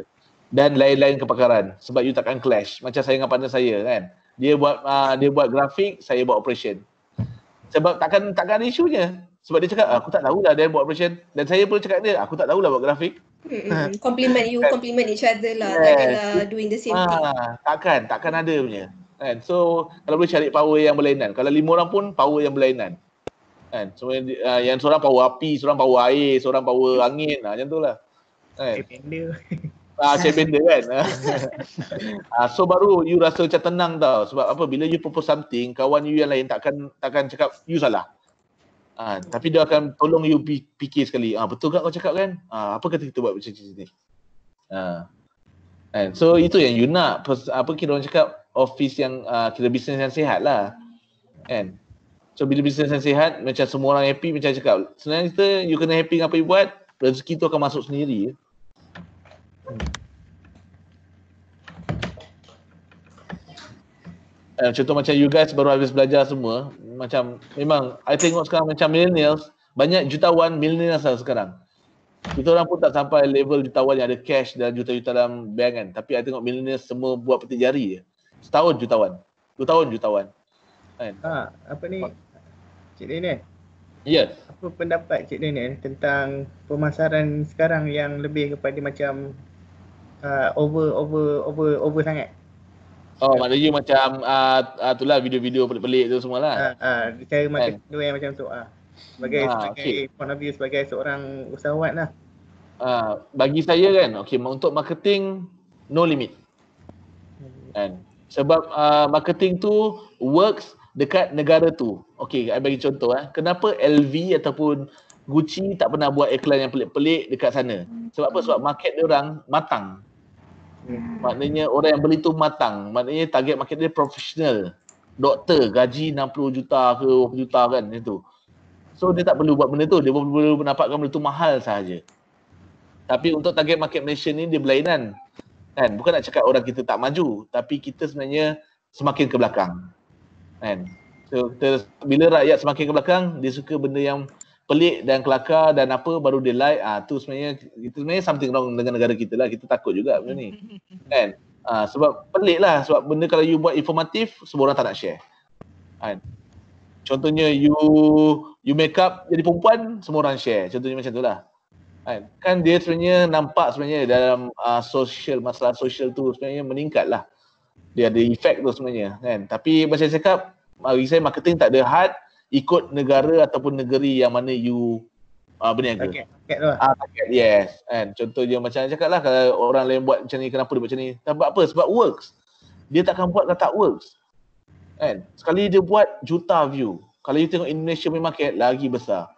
Dan lain-lain kepakaran. Sebab you takkan clash. Macam saya dengan partner saya kan? Dia buat uh, dia buat grafik saya buat operation. Sebab takkan takkan ada isunya sebab dia cakap aku tak tahulah dia buat operation dan saya pun cakap dia aku tak tahulah buat grafik Mm-mm. Compliment you, compliment each other lah. Yes. Takkanlah doing the same thing. Ah, takkan, takkan ada punya. Kan? So, kalau boleh cari power yang berlainan. Kalau lima orang pun power yang berlainan. Kan? So, yang, uh, yang seorang power api, seorang power air, seorang power angin. Ah, macam tu lah. Kan? Ah, cek benda kan. ah, so baru you rasa macam tenang tau. Sebab apa? Bila you propose something, kawan you yang lain takkan takkan cakap you salah. Ah, tapi dia akan tolong you fikir sekali. Ah, betul tak kau cakap kan? Ah, apa kata kita buat macam ni? Ah. Kan? So itu yang you nak. Pers- apa kira orang cakap office yang uh, kira bisnes yang sihat lah. Kan? So bila bisnes yang sihat macam semua orang happy macam cakap. Sebenarnya kita you kena happy dengan apa you buat, rezeki tu akan masuk sendiri. Uh, contoh macam you guys baru habis belajar semua, macam memang I tengok sekarang macam millennials, banyak jutawan millennials lah sekarang. Kita orang pun tak sampai level jutawan yang ada cash dan juta-juta dalam bank kan. Tapi I tengok millennials semua buat peti jari je. Setahun jutawan. Dua tahun jutawan. Kan? Ha, apa ni? Cik Daniel? Yes. Apa pendapat Cik Daniel tentang pemasaran sekarang yang lebih kepada macam uh, over over over over sangat? Oh, maknanya macam uh, uh, itulah video-video pelik-pelik tu semualah. Ha, uh, uh, cara macam tu yang macam tu ah. Uh sebagai ha, sebagai okay. point of view sebagai seorang usahawan lah. Uh, bagi saya kan, okay, untuk marketing no limit. Kan? Sebab uh, marketing tu works dekat negara tu. Okay, saya bagi contoh eh. Kenapa LV ataupun Gucci tak pernah buat iklan yang pelik-pelik dekat sana? Sebab apa? Sebab market dia orang matang. Hmm. Maknanya orang yang beli tu matang. Maknanya target market dia profesional. Doktor gaji 60 juta ke 20 juta kan itu. So dia tak perlu buat benda tu, dia perlu menampakkan benda tu mahal sahaja. Tapi untuk target market Malaysia ni dia berlainan. Kan? Bukan nak cakap orang kita tak maju, tapi kita sebenarnya semakin ke belakang. Kan? So, kita, bila rakyat semakin ke belakang, dia suka benda yang pelik dan kelakar dan apa baru dia like, ah tu sebenarnya itu sebenarnya something wrong dengan negara kita lah. Kita takut juga benda ni. Kan? Ah sebab pelik lah sebab benda kalau you buat informatif, semua orang tak nak share. Kan? Contohnya you you make up jadi perempuan semua orang share contohnya macam tu lah kan kan dia sebenarnya nampak sebenarnya dalam uh, social masalah social tu sebenarnya meningkat lah dia ada efek tu sebenarnya kan tapi macam saya cakap bagi saya marketing tak ada had ikut negara ataupun negeri yang mana you uh, berniaga target target tu lah ah, target, yes kan contohnya macam saya cakap lah kalau orang lain buat macam ni kenapa dia buat macam ni sebab apa sebab works dia takkan buat kalau tak works kan sekali dia buat juta view kalau you tengok Indonesia punya market lagi besar.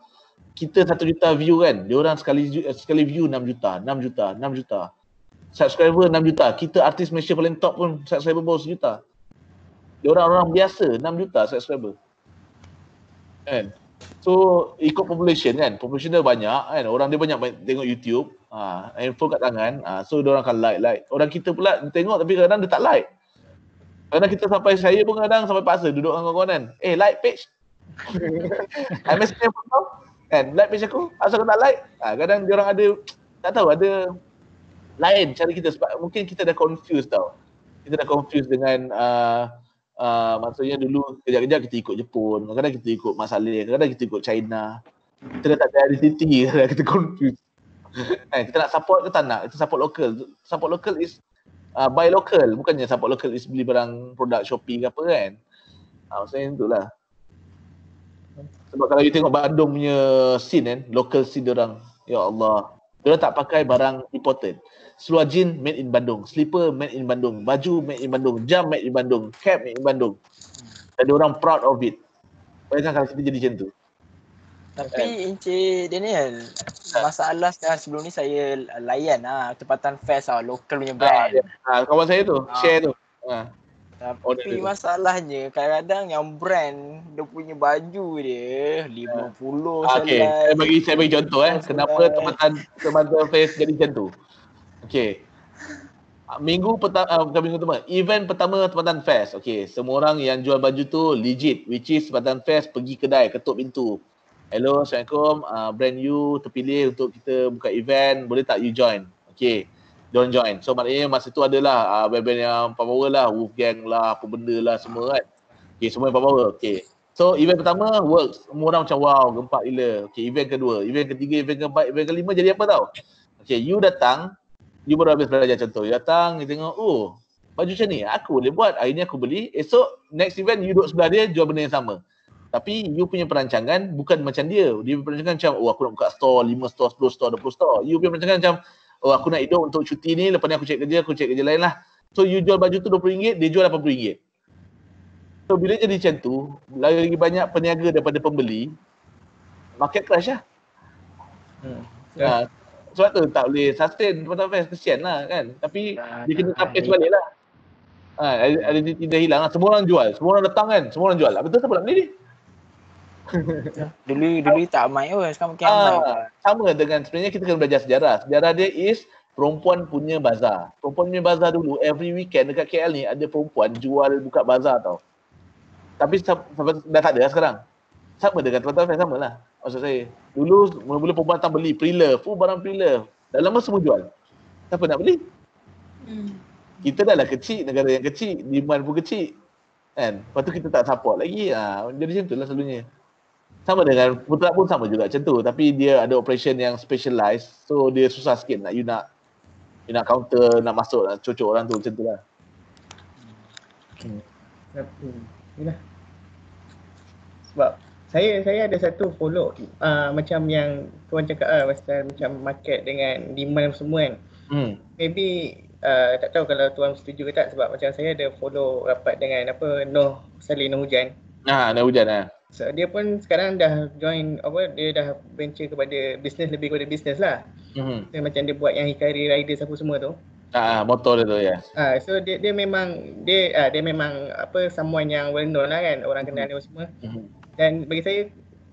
Kita satu juta view kan, dia orang sekali sekali view 6 juta, 6 juta, 6 juta. Subscriber 6 juta. Kita artis Malaysia paling top pun subscriber baru sejuta. Dia orang-orang biasa 6 juta subscriber. Kan? So ikut population kan, population dia banyak kan, orang dia banyak tengok YouTube, ha, handphone kat tangan, ha, so dia orang akan like like. Orang kita pula tengok tapi kadang dia tak like. Kadang kita sampai saya pun kadang sampai paksa duduk dengan kawan-kawan kan. Eh like page, I message pun tahu kan? Like page aku? Asal kau tak like? Ha, kadang dia orang ada tak tahu ada lain cara kita. Sebab mungkin kita dah confused tau. Kita dah confused dengan uh, uh, maksudnya dulu kejap-kejap kita ikut Jepun kadang-kadang kita ikut Masalih kadang-kadang kita ikut China. Kita dah tak ada identity kita confused. Kan kita nak support ke tak nak? Kita support local. Support local is uh, buy local. Bukannya support local is beli barang produk Shopee ke apa kan? Uh, maksudnya itulah. Sebab kalau you tengok Bandung punya scene kan, local scene orang, ya Allah. Dia tak pakai barang imported. Seluar jean made in Bandung, slipper made in Bandung, baju made in Bandung, jam made in Bandung, cap made in Bandung. Dan dia orang proud of it. Bayangkan kalau kita jadi macam tu. Tapi Encik Daniel, masalah sekarang sebelum ni saya layan lah tempatan fest lah, local punya brand. Ha, ya. ha, kawan saya tu, ha. share tu. Ha. Tapi oh, masalahnya kadang-kadang yang brand dia punya baju dia 50 uh, Okay, saya bagi saya bagi contoh eh kenapa tempatan tempatan face jadi macam tu. Okay. Minggu pertama uh, bukan minggu pertama, event pertama tempatan fest. Okay, semua orang yang jual baju tu legit which is tempatan fest pergi kedai ketuk pintu. Hello, Assalamualaikum. Uh, brand you terpilih untuk kita buka event, boleh tak you join? Okay don't join. So maknanya masa tu adalah uh, band-band yang power lah, Wolfgang lah, apa benda lah semua kan. Okay, semua yang power. Okay. So event pertama works. Semua orang macam wow, gempak gila. Okay, event kedua, event ketiga, event keempat, event kelima jadi apa tau? Okay, you datang, you baru habis belajar contoh. You datang, you tengok, oh, baju macam ni, aku boleh buat. Hari ni aku beli. Esok, next event, you duduk sebelah dia, jual benda yang sama. Tapi you punya perancangan bukan macam dia. Dia punya perancangan macam, oh aku nak buka store, 5 store, 10 store, 20 store. You punya perancangan macam, oh aku nak hidup untuk cuti ni, lepas ni aku cek kerja, aku cek kerja lain lah. So you jual baju tu RM20, dia jual RM80. So bila jadi macam tu, lagi banyak peniaga daripada pembeli, market crash lah. Hmm. Ha, sebab tu tak boleh sustain tempat fest, kesian lah kan. Tapi nah, dia kena tapis balik lah. Ha, ada tidak hilang lah. Semua orang jual, semua orang datang kan, semua orang jual. Betul siapa nak beli ni? dulu dulu tak amai oh sekarang mungkin amai. Ah, sama dengan sebenarnya kita kena belajar sejarah. Sejarah dia is perempuan punya bazar. Perempuan punya bazar dulu every weekend dekat KL ni ada perempuan jual buka bazar tau. tapi dah tak ada lah sekarang. Sama dengan tempat fan sama lah. Maksud saya. Dulu mula-mula perempuan datang beli pre-love. Oh barang pre-love. Dah lama semua jual. Siapa nak beli? Hmm. Kita dah lah kecil, negara yang kecil. Demand pun kecil. Kan? Lepas tu kita tak support lagi. Ha, jadi macam tu lah selalunya. Sama dengan putra pun sama juga macam tu. Tapi dia ada operation yang specialized. So dia susah sikit nak you nak you nak counter, nak masuk, nak cocok orang tu macam tu lah. Hmm. Hmm. Sebab saya saya ada satu follow uh, macam yang tuan cakap lah pasal macam market dengan demand semua kan. Hmm. Maybe uh, tak tahu kalau tuan setuju ke tak sebab macam saya ada follow rapat dengan apa Noh Salih Noh Hujan. Ah, Noh Hujan ah. So, dia pun sekarang dah join apa dia dah venture kepada bisnes lebih kepada bisnes lah. Hmm. So, macam dia buat yang Hikari Rider apa semua tu. Ah, motor dia tu ya. Ah, so dia dia memang dia ah, dia memang apa someone yang well known lah kan, orang kenal dia semua. Hmm. Dan bagi saya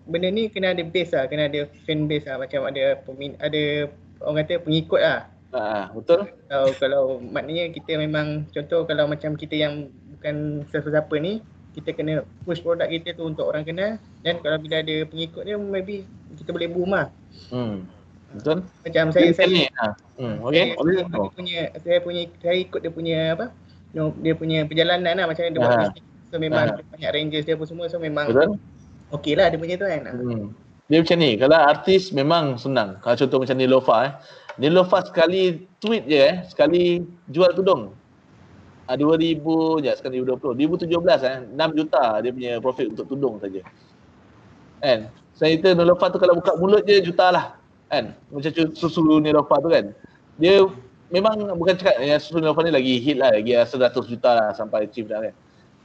benda ni kena ada base lah, kena ada fan base lah macam ada pemin ada orang kata pengikut lah. Ah, betul. Kalau kalau maknanya kita memang contoh kalau macam kita yang bukan siapa-siapa ni kita kena push produk kita tu untuk orang kenal dan kalau bila ada pengikut dia maybe kita boleh boom lah. Hmm. Betul. Macam saya saya ni. Ha. Hmm. Okey. Saya, saya punya saya punya saya ikut dia punya apa? Dia punya perjalanan lah macam dia buat ha. bisnes. So memang ha. banyak rangers dia apa semua so memang Betul. Okey lah dia punya tu kan. Hmm. Dia macam ni, kalau artis memang senang. Kalau contoh macam Nilofa eh. Nilofa sekali tweet je eh, sekali jual tudung. Ah 2000 je sekarang 2020. 2017 eh 6 juta dia punya profit untuk tudung saja. Kan? Saya kata Nilofa tu kalau buka mulut je juta lah kan macam susu Nilofa tu kan dia memang bukan cakap yang susu Nilofa ni lagi hit lah lagi 100 juta lah sampai achieve dah kan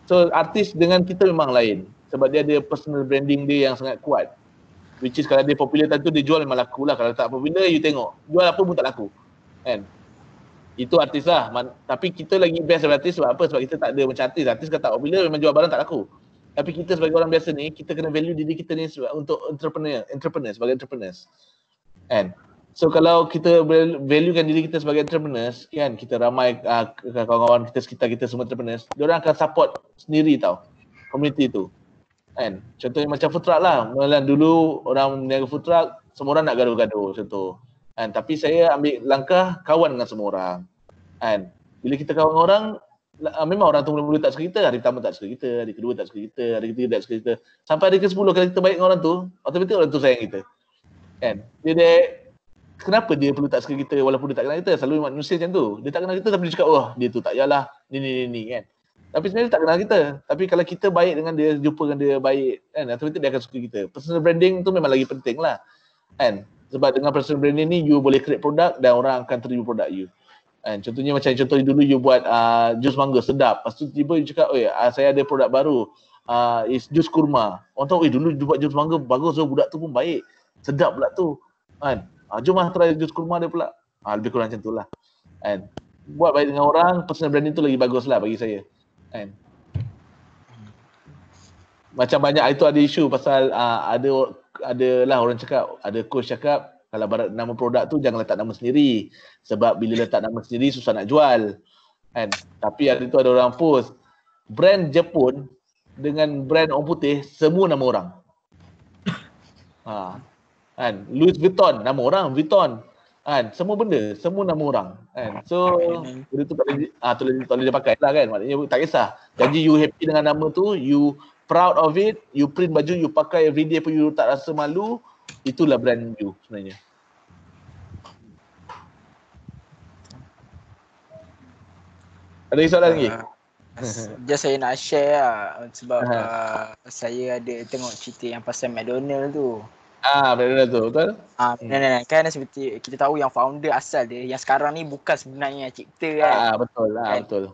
so artis dengan kita memang lain. Sebab dia ada personal branding dia yang sangat kuat. Which is kalau dia popular tentu dia jual memang laku lah. Kalau tak popular you tengok. Jual apa pun tak laku. Kan? Itu artis lah. Man, tapi kita lagi best sebagai artis sebab apa? Sebab kita tak ada macam artis. Artis kalau tak popular memang jual barang tak laku. Tapi kita sebagai orang biasa ni kita kena value diri kita ni sebab untuk entrepreneur entrepreneur sebagai entrepreneurs. Kan so kalau kita valuekan diri kita sebagai entrepreneurs kan kita ramai uh, kawan-kawan kita sekitar kita semua entrepreneurs dia orang akan support sendiri tau community tu. Kan? Contohnya macam food truck lah. Mula dulu orang meniaga food truck semua orang nak gaduh-gaduh tu. Kan? Tapi saya ambil langkah kawan dengan semua orang. Kan? Bila kita kawan orang uh, memang orang tu mula-mula tak suka kita. Hari pertama tak suka kita hari kedua tak suka kita hari ketiga tak suka kita. Sampai hari ke-10 kalau kita baik dengan orang tu automatik orang tu sayang kita. Kan? Dia, dia kenapa dia perlu tak suka kita walaupun dia tak kenal kita? Selalu manusia macam tu. Dia tak kenal kita tapi dia cakap, "Wah, dia tu tak yalah. Ni ni ni, ni kan." Tapi sebenarnya dia tak kenal kita. Tapi kalau kita baik dengan dia, jumpa dengan dia baik, kan, automatik dia akan suka kita. Personal branding tu memang lagi penting lah. Kan? Sebab dengan personal branding ni, you boleh create produk dan orang akan terima produk you. Kan? Contohnya macam contoh dulu you buat uh, jus mangga sedap. Lepas tu tiba you cakap, "Oi, uh, saya ada produk baru. Uh, is jus kurma." Orang tahu, "Eh, dulu you buat jus mangga bagus, so budak tu pun baik." sedap pula tu kan ha, jom lah try jus kurma dia pula. Ha, lebih kurang macam tu lah. Kan buat baik dengan orang personal branding tu lagi bagus lah bagi saya. Kan macam banyak itu ada isu pasal uh, ada ada lah orang cakap ada coach cakap kalau barat nama produk tu jangan letak nama sendiri. Sebab bila letak nama sendiri susah nak jual. Kan tapi hari tu ada orang post brand Jepun dengan brand orang putih semua nama orang. Ha kan? Louis Vuitton nama orang Vuitton. Kan? Semua benda semua nama orang. Kan? So benda tu tak boleh ah tu tak boleh dia pakai lah kan? Maknanya tak kisah. Jadi you happy dengan nama tu you proud of it you print baju you pakai every day pun you tak rasa malu itulah brand you sebenarnya. Ada soalan lagi? Uh, Just saya nak share lah sebab uh, saya ada tengok cerita yang pasal McDonald tu. Ah, benar tu, betul? Ah, benar benar. Kan seperti kita tahu yang founder asal dia yang sekarang ni bukan sebenarnya cipta kan. Ah, betul lah, kan? betul.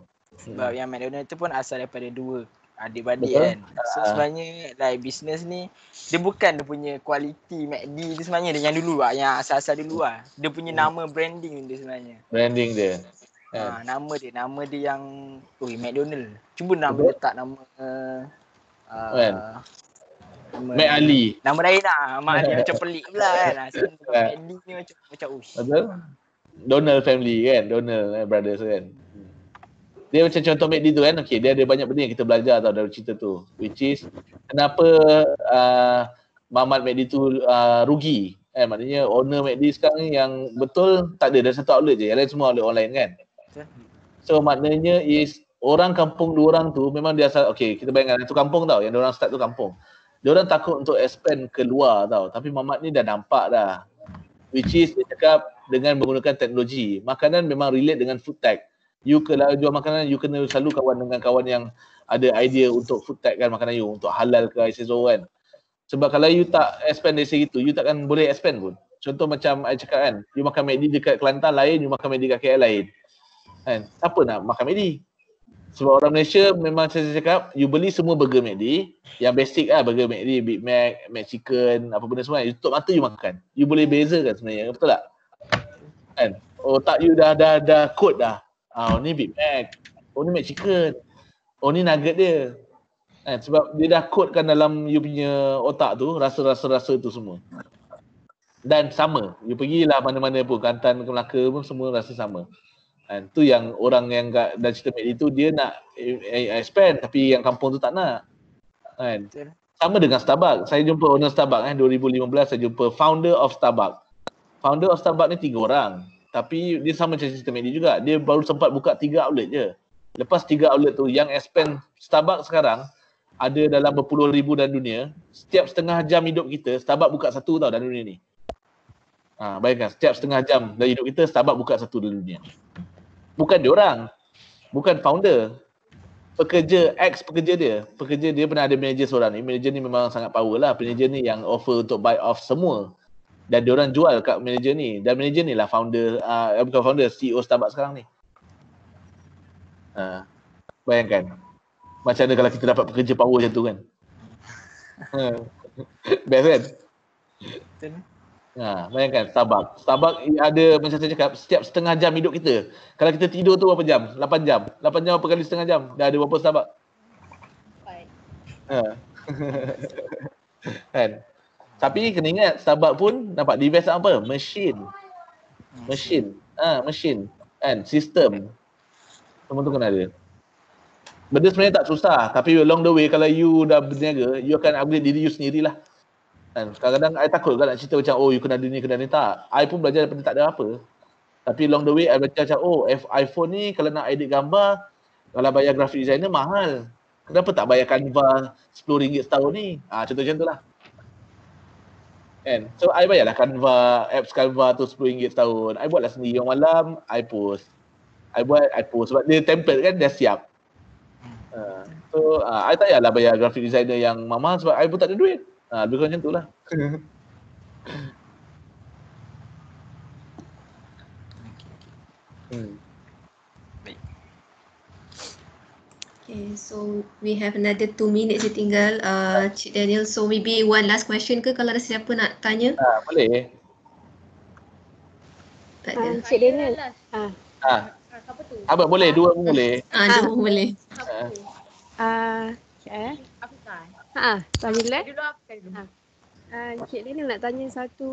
Sebab hmm. yang McDonald tu pun asal daripada dua adik-beradik kan. So ah. sebenarnya like business ni dia bukan dia punya quality McD dia sebenarnya dia yang dulu lah, yang asal-asal dulu lah. Dia punya hmm. nama branding dia sebenarnya. Branding dia. Ha, kan? nama dia, nama dia yang Ui, McDonald. Cuba nama Betul? letak nama uh, uh, Mac Ali. Nama lain lah. Mak Ali macam pelik pula kan. Mac Ali ni macam macam ush. Betul. Donald family kan. Donald eh, brothers kan. dia macam contoh MACD tu kan, okay, dia ada banyak benda yang kita belajar tau dari cerita tu. Which is, kenapa uh, Mamat MACD tu uh, rugi. Eh, maknanya owner MACD sekarang ni yang betul tak ada, ada satu outlet je. Yang lain semua outlet online kan. So maknanya is orang kampung dua orang tu memang dia asal, okay kita bayangkan itu kampung tau, yang orang start tu kampung. Dia orang takut untuk expand keluar tau. Tapi Mamat ni dah nampak dah. Which is dia cakap dengan menggunakan teknologi. Makanan memang relate dengan food tech. You kalau jual makanan you kena selalu kawan dengan kawan yang ada idea untuk food tech kan makanan you. Untuk halal ke ISO kan. Sebab kalau you tak expand dari situ you takkan boleh expand pun. Contoh macam I cakap kan you makan McD dekat Kelantan lain you makan McD dekat KL lain. Kan? Siapa nak makan McD sebab orang Malaysia memang saya cakap you beli semua burger McD yang basic lah burger McD, Big Mac, Mac Chicken apa benda semua you tutup mata you makan you boleh beza kan sebenarnya betul tak kan otak you dah dah dah code dah Ah, oh, ni Big Mac. Oh ni Mac Chicken. Oh ni nugget dia. Kan? Sebab dia dah kodekan dalam you punya otak tu, rasa-rasa-rasa tu semua. Dan sama. You pergilah mana-mana pun, Kantan ke Melaka pun semua rasa sama. Kan? Tu yang orang yang kat dalam cerita Mac tu, dia nak expand tapi yang kampung tu tak nak. Kan? Sama dengan Starbucks. Saya jumpa owner Starbucks eh, 2015 saya jumpa founder of Starbucks. Founder of Starbucks ni tiga orang. Tapi dia sama macam sistem ini juga. Dia baru sempat buka tiga outlet je. Lepas tiga outlet tu yang expand Starbucks sekarang ada dalam berpuluh ribu dalam dunia. Setiap setengah jam hidup kita, Starbucks buka satu tau dalam dunia ni. Ha, bayangkan, setiap setengah jam dalam hidup kita, Starbucks buka satu dalam dunia. Bukan dia orang. Bukan founder. Pekerja, ex pekerja dia. Pekerja dia pernah ada manager seorang ni. Manager ni memang sangat power lah. Manager ni yang offer untuk buy off semua dan dia orang jual kat manager ni dan manager ni lah founder uh, bukan founder CEO Starbucks sekarang ni uh, bayangkan macam mana kalau kita dapat pekerja power macam tu kan best kan Ha, bayangkan Starbucks. Starbucks ada macam saya cakap setiap setengah jam hidup kita. Kalau kita tidur tu berapa jam? 8 jam. 8 jam apa kali setengah jam? Dah ada berapa Starbucks? Ha. kan? Tapi kena ingat Starbucks pun nampak device apa? Mesin. Mesin. Ah, ha, mesin. Kan? Sistem. Semua tu kena ada. Benda sebenarnya tak susah. Tapi along the way kalau you dah berniaga, you akan upgrade diri you sendirilah. Kan? Kadang-kadang I takut kan nak cerita macam oh you kena ada ni, kena ni. Tak. I pun belajar daripada tak ada apa. Tapi along the way I baca macam oh if iPhone ni kalau nak edit gambar, kalau bayar graphic designer mahal. Kenapa tak bayar Canva RM10 setahun ni? Ah ha, contoh macam tu lah. Kan? So I bayarlah Canva, apps Canva tu RM10 setahun. I buatlah sendiri yang malam, I post. I buat, I post. Sebab dia template kan dah siap. Uh, so uh, I tak payahlah bayar graphic designer yang mama sebab I pun tak ada duit. Uh, lebih kurang macam tu lah. hmm. Okay, so we have another two minutes je tinggal, uh, Cik Daniel. So maybe one last question ke kalau ada siapa nak tanya? Ah, boleh. Tak ada. Uh, Cik Daniel. Ah. Ah. Apa tu? Apa boleh? Dua pun boleh. Ah, dua pun boleh. Ah, eh. Apa kan? Ha, tanya dulu eh. Dulu? Uh, Cik Daniel nak tanya satu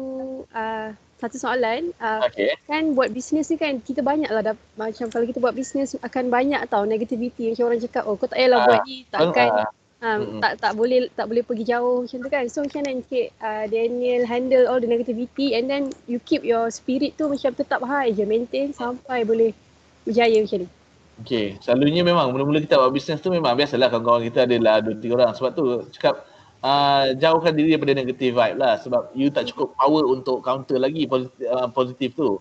uh, satu soalan. Uh, okay. Kan buat bisnes ni kan kita banyak lah dah, macam kalau kita buat bisnes akan banyak tau negativity macam orang cakap oh kau tak payahlah uh, buat ni takkan uh, uh, tak tak boleh tak boleh pergi jauh macam tu kan. So macam mana Encik uh, Daniel handle all the negativity and then you keep your spirit tu macam tetap high je maintain sampai boleh berjaya macam ni. Okay, selalunya memang mula-mula kita buat bisnes tu memang biasalah kawan-kawan kita adalah dua tiga orang sebab tu cakap uh, jauhkan diri daripada negative vibe lah sebab you tak cukup power untuk counter lagi positif, uh, positif tu.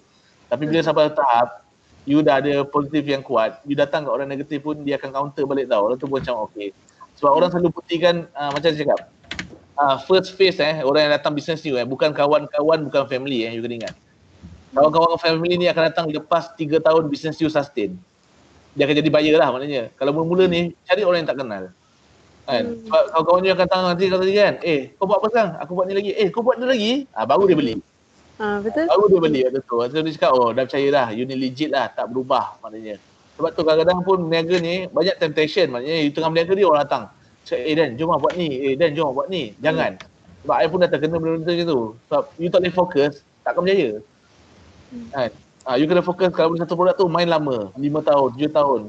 Tapi bila sampai tahap you dah ada positif yang kuat, you datang ke orang negatif pun dia akan counter balik tau. Orang tu pun macam okay. Sebab orang selalu putihkan uh, macam saya cakap. Uh, first phase eh, orang yang datang bisnes ni eh, bukan kawan-kawan, bukan family eh, you kena ingat. Kawan-kawan family ni akan datang lepas 3 tahun bisnes you sustain. Dia akan jadi buyer lah maknanya. Kalau mula-mula ni, cari orang yang tak kenal. Kan? Hmm. Sebab kawan-kawan dia akan tanya nanti kata dia kan, eh kau buat apa sekarang? Aku buat ni lagi. Eh kau buat ni lagi? Ah baru dia beli. Ah betul. Baru dia beli waktu tu. Waktu dia cakap, oh dah percaya dah, you ni legit lah, tak berubah maknanya. Sebab tu kadang-kadang pun niaga ni banyak temptation maknanya you tengah berniaga dia orang datang. Cakap, eh Dan jom lah buat ni, eh Dan jom lah buat ni. Jangan. Hmm. Sebab I pun dah terkena benda-benda macam tu. Sebab you tak boleh fokus, tak akan berjaya. Hmm. Kan? Ah, you kena fokus kalau beli satu produk tu main lama, 5 tahun, 7 tahun.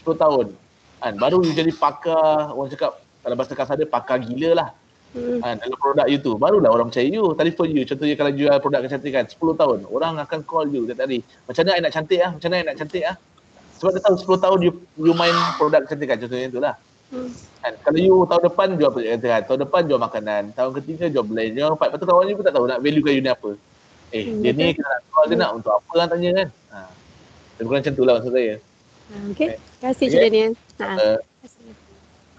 10 tahun. Kan baru you jadi pakar orang cakap kalau bahasa kasar dia pakar gila lah. Hmm. Ha, dalam produk you tu. Barulah orang percaya you. Telefon you. Contohnya kalau jual produk kecantikan 10 tahun. Orang akan call you tadi. Macam mana I nak cantik ah? Macam mana I nak cantik ah? Sebab dia tahu 10 tahun you, you main produk kecantikan. Contohnya itulah. Hmm. Kan? Kalau you tahun depan jual produk kecantikan. Tahun depan jual makanan. Tahun ketiga jual empat. Lepas tu kawan you pun tak tahu nak value kan you ni apa. Eh hmm, dia betul. ni kena call dia nak untuk apa kan tanya kan. Ha. Lebih kurang macam tu lah maksud saya. Okay. Terima kasih Cik Daniel. Ha. Uh,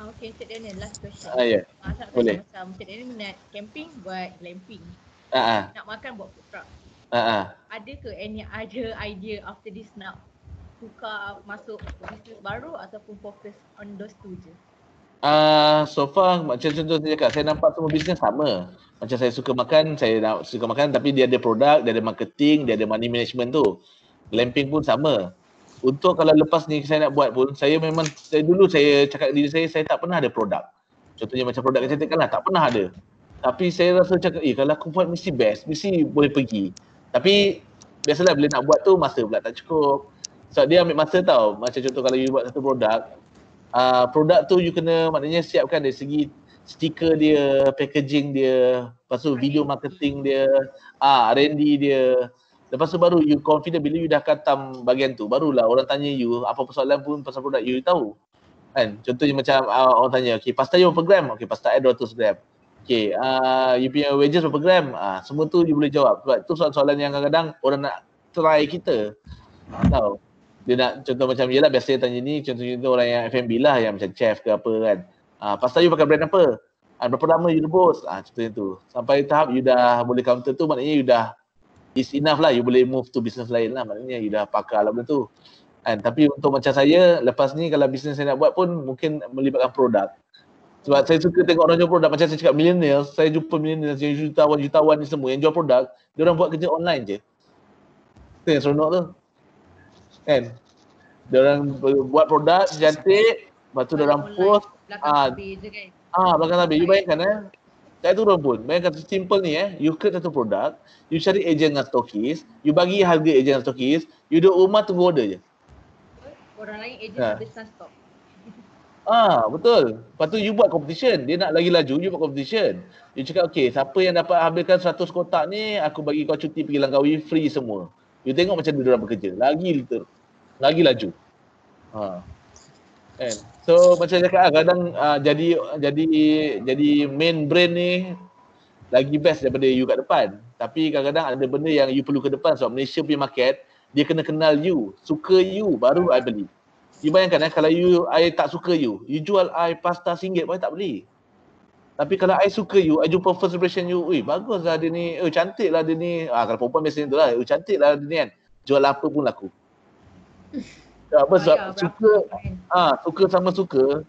Ah, okay, Cik Daniel, last question. Ah, ya. Yeah. Uh, Boleh. Macam Cik Daniel minat camping buat glamping. Ah, uh, uh. Nak makan buat food truck. Ah, uh, uh. Ada ke any other idea after this nak tukar masuk bisnes baru ataupun fokus on those two je? Uh, so far macam contoh saya cakap, saya nampak semua bisnes sama. Macam saya suka makan, saya nak suka makan tapi dia ada produk, dia ada marketing, dia ada money management tu. Glamping pun sama. Untuk kalau lepas ni saya nak buat pun saya memang saya dulu saya cakap diri saya saya tak pernah ada produk. Contohnya macam produk kecantikan lah tak pernah ada. Tapi saya rasa cakap eh kalau aku buat mesti best mesti boleh pergi. Tapi biasalah bila nak buat tu masa pula tak cukup. Sebab so, dia ambil masa tau. Macam contoh kalau you buat satu produk uh, produk tu you kena maknanya siapkan dari segi stiker dia, packaging dia, lepas tu video marketing dia, ah R&D dia, Lepas tu baru you confident bila you dah katam bagian tu, barulah orang tanya you apa persoalan pun pasal produk you, you tahu. Kan? Contohnya macam uh, orang tanya, okay pasta you berapa gram? Okay pasta air 200 gram. Okay, uh, you punya wages berapa gram? Uh, semua tu you boleh jawab. Sebab tu soalan-soalan yang kadang-kadang orang nak try kita. Tahu. Dia nak contoh macam yelah biasa tanya ni contohnya tu orang yang F&B lah yang macam chef ke apa kan. Uh, pasta you pakai brand apa? Uh, berapa lama you rebus? Uh, contohnya tu. Sampai tahap you dah boleh counter tu maknanya you dah is enough lah you boleh move to business lain lah maknanya you dah pakar lah benda tu kan tapi untuk macam saya lepas ni kalau business saya nak buat pun mungkin melibatkan produk sebab saya suka tengok orang jual produk macam saya cakap millennials saya jumpa millennials yang jutawan-jutawan ni semua yang jual produk dia orang buat kerja online je tu yang seronok tu kan dia orang buat produk cantik lepas tu dia orang post ah kan? ah belakang tabir you bayangkan eh tak turun pun. Bayangkan simple ni eh. You create satu produk, you cari agent dengan stokis, you bagi harga agent dengan stokis, you duduk rumah tunggu order je. Orang lain agent ha. stok. Ah, betul. Lepas tu you buat competition. Dia nak lagi laju, you buat competition. You cakap, okay, siapa yang dapat habiskan 100 kotak ni, aku bagi kau cuti pergi Langkawi free semua. You tengok macam dia orang bekerja. Lagi liter. Lagi laju. Ha. Kan? So macam cakap kadang uh, jadi jadi jadi main brand ni lagi best daripada you kat depan. Tapi kadang-kadang ada benda yang you perlu ke depan sebab Malaysia punya market dia kena kenal you, suka you baru I beli. You bayangkan eh kalau you I tak suka you, you jual I pasta RM1 pun I tak beli. Tapi kalau I suka you, I jumpa first impression you, ui bagus lah dia ni, eh cantik lah dia ni. Ah kalau perempuan biasanya tu lah, eh cantik lah dia ni kan. Jual apa pun laku. apa sebab suka ah ha, suka sama suka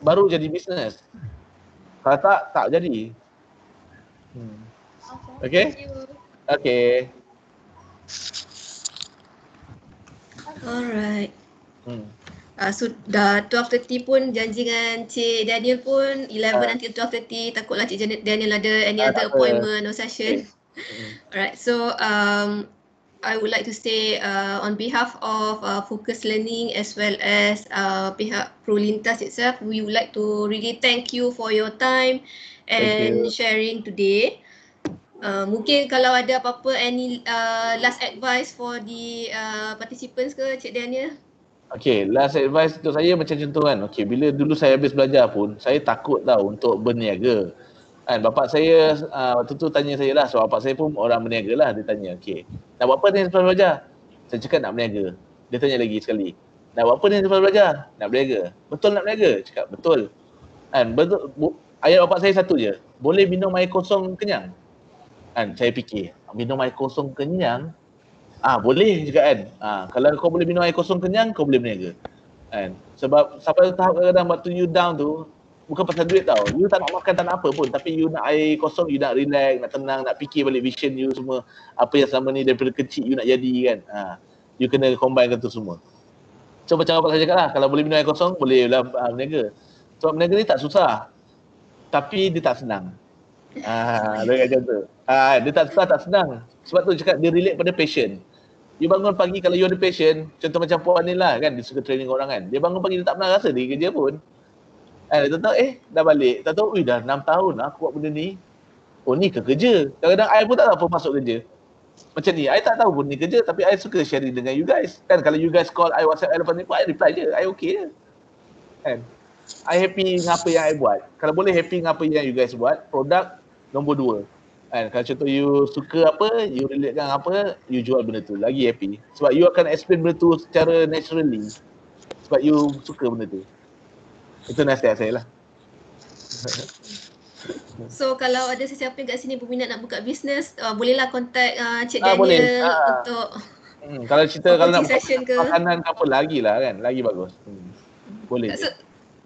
baru jadi bisnes. Kalau tak tak jadi. Hmm. Okay. Okay. Alright. Hmm. Uh, so dah 12.30 pun janji dengan Cik Daniel pun 11 uh. nanti 12.30 takutlah Cik Daniel ada any uh, other appointment or session. Okay. Alright so um, I would like to say uh, on behalf of uh, Focus Learning as well as uh, pihak ProLintas itself, we would like to really thank you for your time and sharing today. Uh, mungkin kalau ada apa-apa any uh, last advice for the uh, participants ke Cik Daniel? Okay, last advice untuk saya macam contoh kan. Okay, bila dulu saya habis belajar pun, saya takut tau untuk berniaga. Kan bapak saya uh, waktu tu tanya saya lah sebab bapak saya pun orang berniaga lah dia tanya okey nak buat apa ni selepas belajar? Saya cakap nak berniaga. Dia tanya lagi sekali nak buat apa ni selepas belajar? Nak berniaga. Betul nak berniaga? Cakap betul. Kan betul bu, ayat bapak saya satu je boleh minum air kosong kenyang? Kan saya fikir minum air kosong kenyang ah boleh juga kan ah kalau kau boleh minum air kosong kenyang kau boleh berniaga kan sebab sampai tahap kadang-kadang waktu you down tu bukan pasal duit tau. You tak nak makan tak nak apa pun tapi you nak air kosong, you nak relax, nak tenang, nak fikir balik vision you semua apa yang selama ni daripada kecil you nak jadi kan. Ha. You kena combine tu semua. So macam apa saya cakap lah, kalau boleh minum air kosong, boleh lah uh, berniaga. Sebab berniaga ni tak susah. Tapi dia tak senang. Ah, dia tu. Ah, dia tak susah, tak senang. Sebab tu cakap dia relate pada passion. You bangun pagi kalau you ada passion, contoh macam puan ni lah kan, dia suka training orang kan. Dia bangun pagi dia tak pernah rasa dia kerja pun. Eh, dia tahu eh dah balik. Tak tahu, ui dah 6 tahun lah aku buat benda ni. Oh ni ke kerja. Kadang-kadang I pun tak tahu apa masuk kerja. Macam ni, I tak tahu pun ni kerja tapi I suka sharing dengan you guys. Kan kalau you guys call I WhatsApp I lepas ni pun I reply je. I okay je. Kan? I happy dengan apa yang I buat. Kalau boleh happy dengan apa yang you guys buat, produk nombor dua. Kan? Kalau contoh you suka apa, you relate dengan apa, you jual benda tu. Lagi happy. Sebab you akan explain benda tu secara naturally. Sebab you suka benda tu. Itu nasihat saya lah. So kalau ada sesiapa yang kat sini berminat nak buka bisnes, uh, bolehlah contact uh, Cik ah, Daniel boleh. Ah. untuk hmm, kalau cerita kalau nak ke. makanan ke apa lagi lah kan, lagi bagus. Hmm. Boleh. So,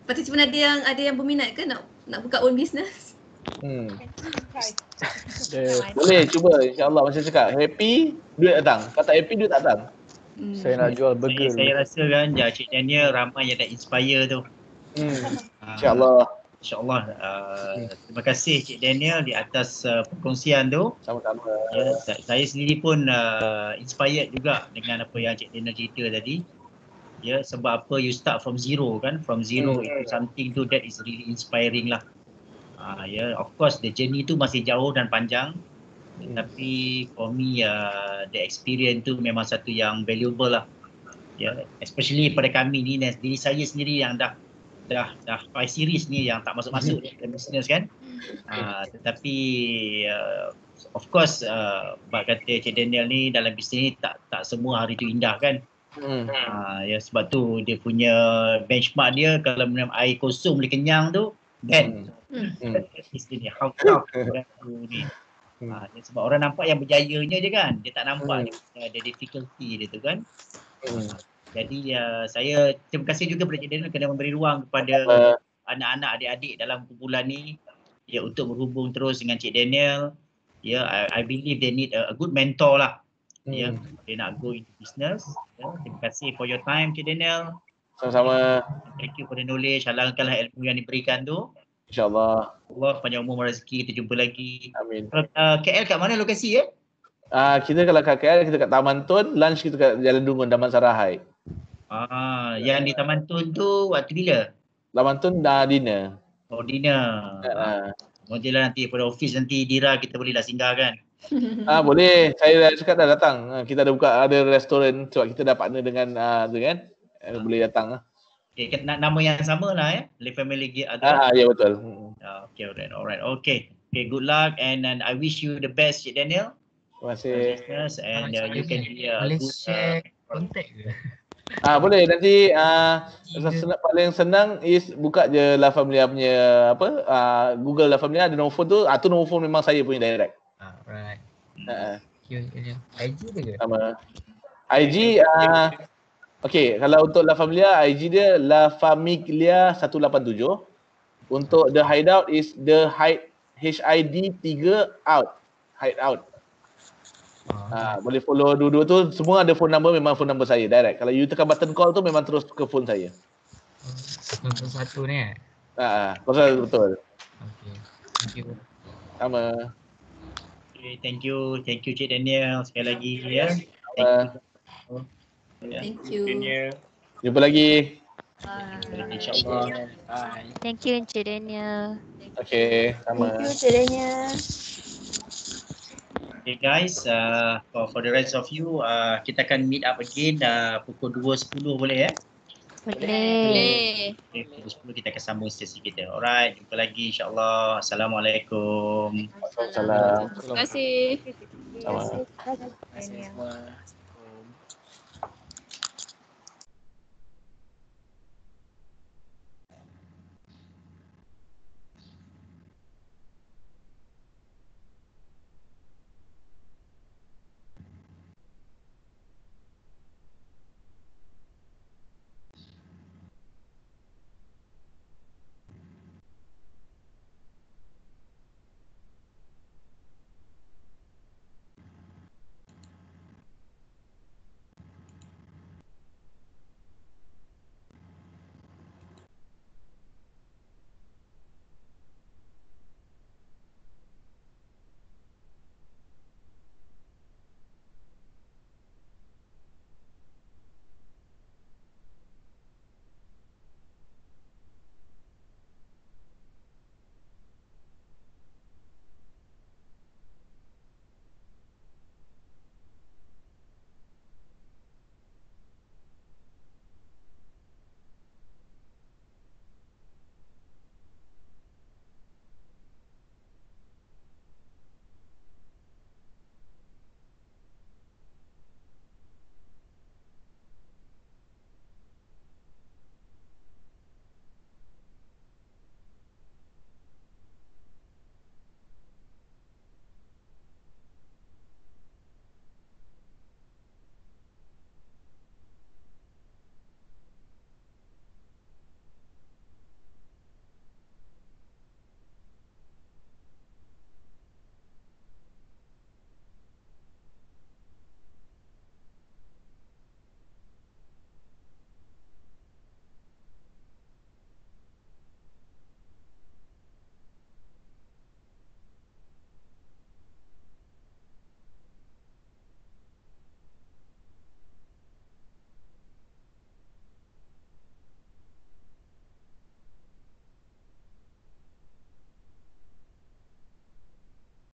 participant ada yang ada yang berminat ke nak nak buka own business? Hmm. Boleh cuba insyaAllah macam cakap happy duit datang. Kata happy duit tak datang. Hmm. Saya nak jual burger. Saya, saya rasa kan ya Cik Daniel ramai yang dah inspire tu. Hmm. Uh, InsyaAllah. InsyaAllah. Uh, terima kasih Cik Daniel di atas uh, perkongsian tu. Sama-sama. Ya, saya sendiri pun uh, inspired juga dengan apa yang Cik Daniel cerita tadi. Ya, sebab apa you start from zero kan. From zero hmm. into something tu that is really inspiring lah. Uh, ya, yeah. of course the journey tu masih jauh dan panjang. Hmm. Tapi for me uh, the experience tu memang satu yang valuable lah. Ya, yeah. especially pada kami ni dan diri saya sendiri yang dah dah dah five series ni yang tak masuk-masuk hmm. dalam business kan. Uh, tetapi uh, of course uh, bab kata Cik Daniel ni dalam bisnes ni tak tak semua hari tu indah kan. Hmm. Uh, ya sebab tu dia punya benchmark dia kalau minum air kosong boleh kenyang tu kan Hmm. Ini how tough orang tu ni. Ha, sebab orang nampak yang berjayanya je kan. Dia tak nampak hmm. ada difficulty dia tu kan. Hmm. Jadi uh, saya terima kasih juga kepada Cik Daniel kerana memberi ruang kepada uh. anak-anak adik-adik dalam kumpulan ni ya untuk berhubung terus dengan Cik Daniel. Ya, I, I believe they need a, a good mentor lah. Hmm. Ya, dia nak go into business. Ya, terima kasih for your time Cik Daniel. Sama-sama. Thank you for the knowledge. Halalkanlah ilmu yang diberikan tu. InsyaAllah. Allah panjang umur rezeki, kita jumpa lagi. Amin. Uh, uh KL kat mana lokasi ya? Uh, kita kalau kat KL, kita kat Taman Tun, lunch kita kat Jalan Dungun, Daman Sarahai. Ah, yang di Taman Tun tu waktu bila? Taman Tun dah dinner. Oh, dinner. Uh. Nanti lah nanti pada office nanti Dira kita boleh lah singgah kan? ah boleh. Saya dah cakap dah datang. Ah, kita ada buka ada restoran sebab kita dah partner dengan uh, tu kan. Uh, boleh datang lah. Okay, nama yang sama lah ya. Le Family Gear ada. Ah, ya betul. Uh, okay, alright, alright. Okay. Okay, good luck and and I wish you the best, Cik Daniel. Terima kasih. And uh, you can be a boleh good, share uh, contact ke? Ah boleh nanti ah uh, senang, paling senang is buka je La Familia punya apa uh, Google La Familia ada nombor phone tu ah tu nombor phone memang saya punya direct. Ah right. Ha. Uh. IG ke? Sama. IG ah uh, Okay, kalau untuk La Familia, IG dia La Famiglia 187. Untuk The Hideout is The Hide HID 3 out. Hideout. Ah, uh, boleh follow dua-dua tu. Semua ada phone number memang phone number saya direct. Kalau you tekan button call tu memang terus ke phone saya. Konsol satu ni eh? Ah, uh, betul. Okay. Thank you. Sama. Okay, thank you. Thank you Cik Daniel sekali lagi ya. Thank you. Thank you. Jumpa lagi. InsyaAllah. Bye. Thank you Encik Daniel. Okay, sama. Thank you Encik Daniel. Okay guys, uh, for, for the rest of you, uh, kita akan meet up again uh, pukul 2.10 boleh ya? Boleh. Okay, pukul 10 kita akan sambung sesi kita. Alright, jumpa lagi insyaAllah. Assalamualaikum. Assalamualaikum. Terima kasih. Terima kasih.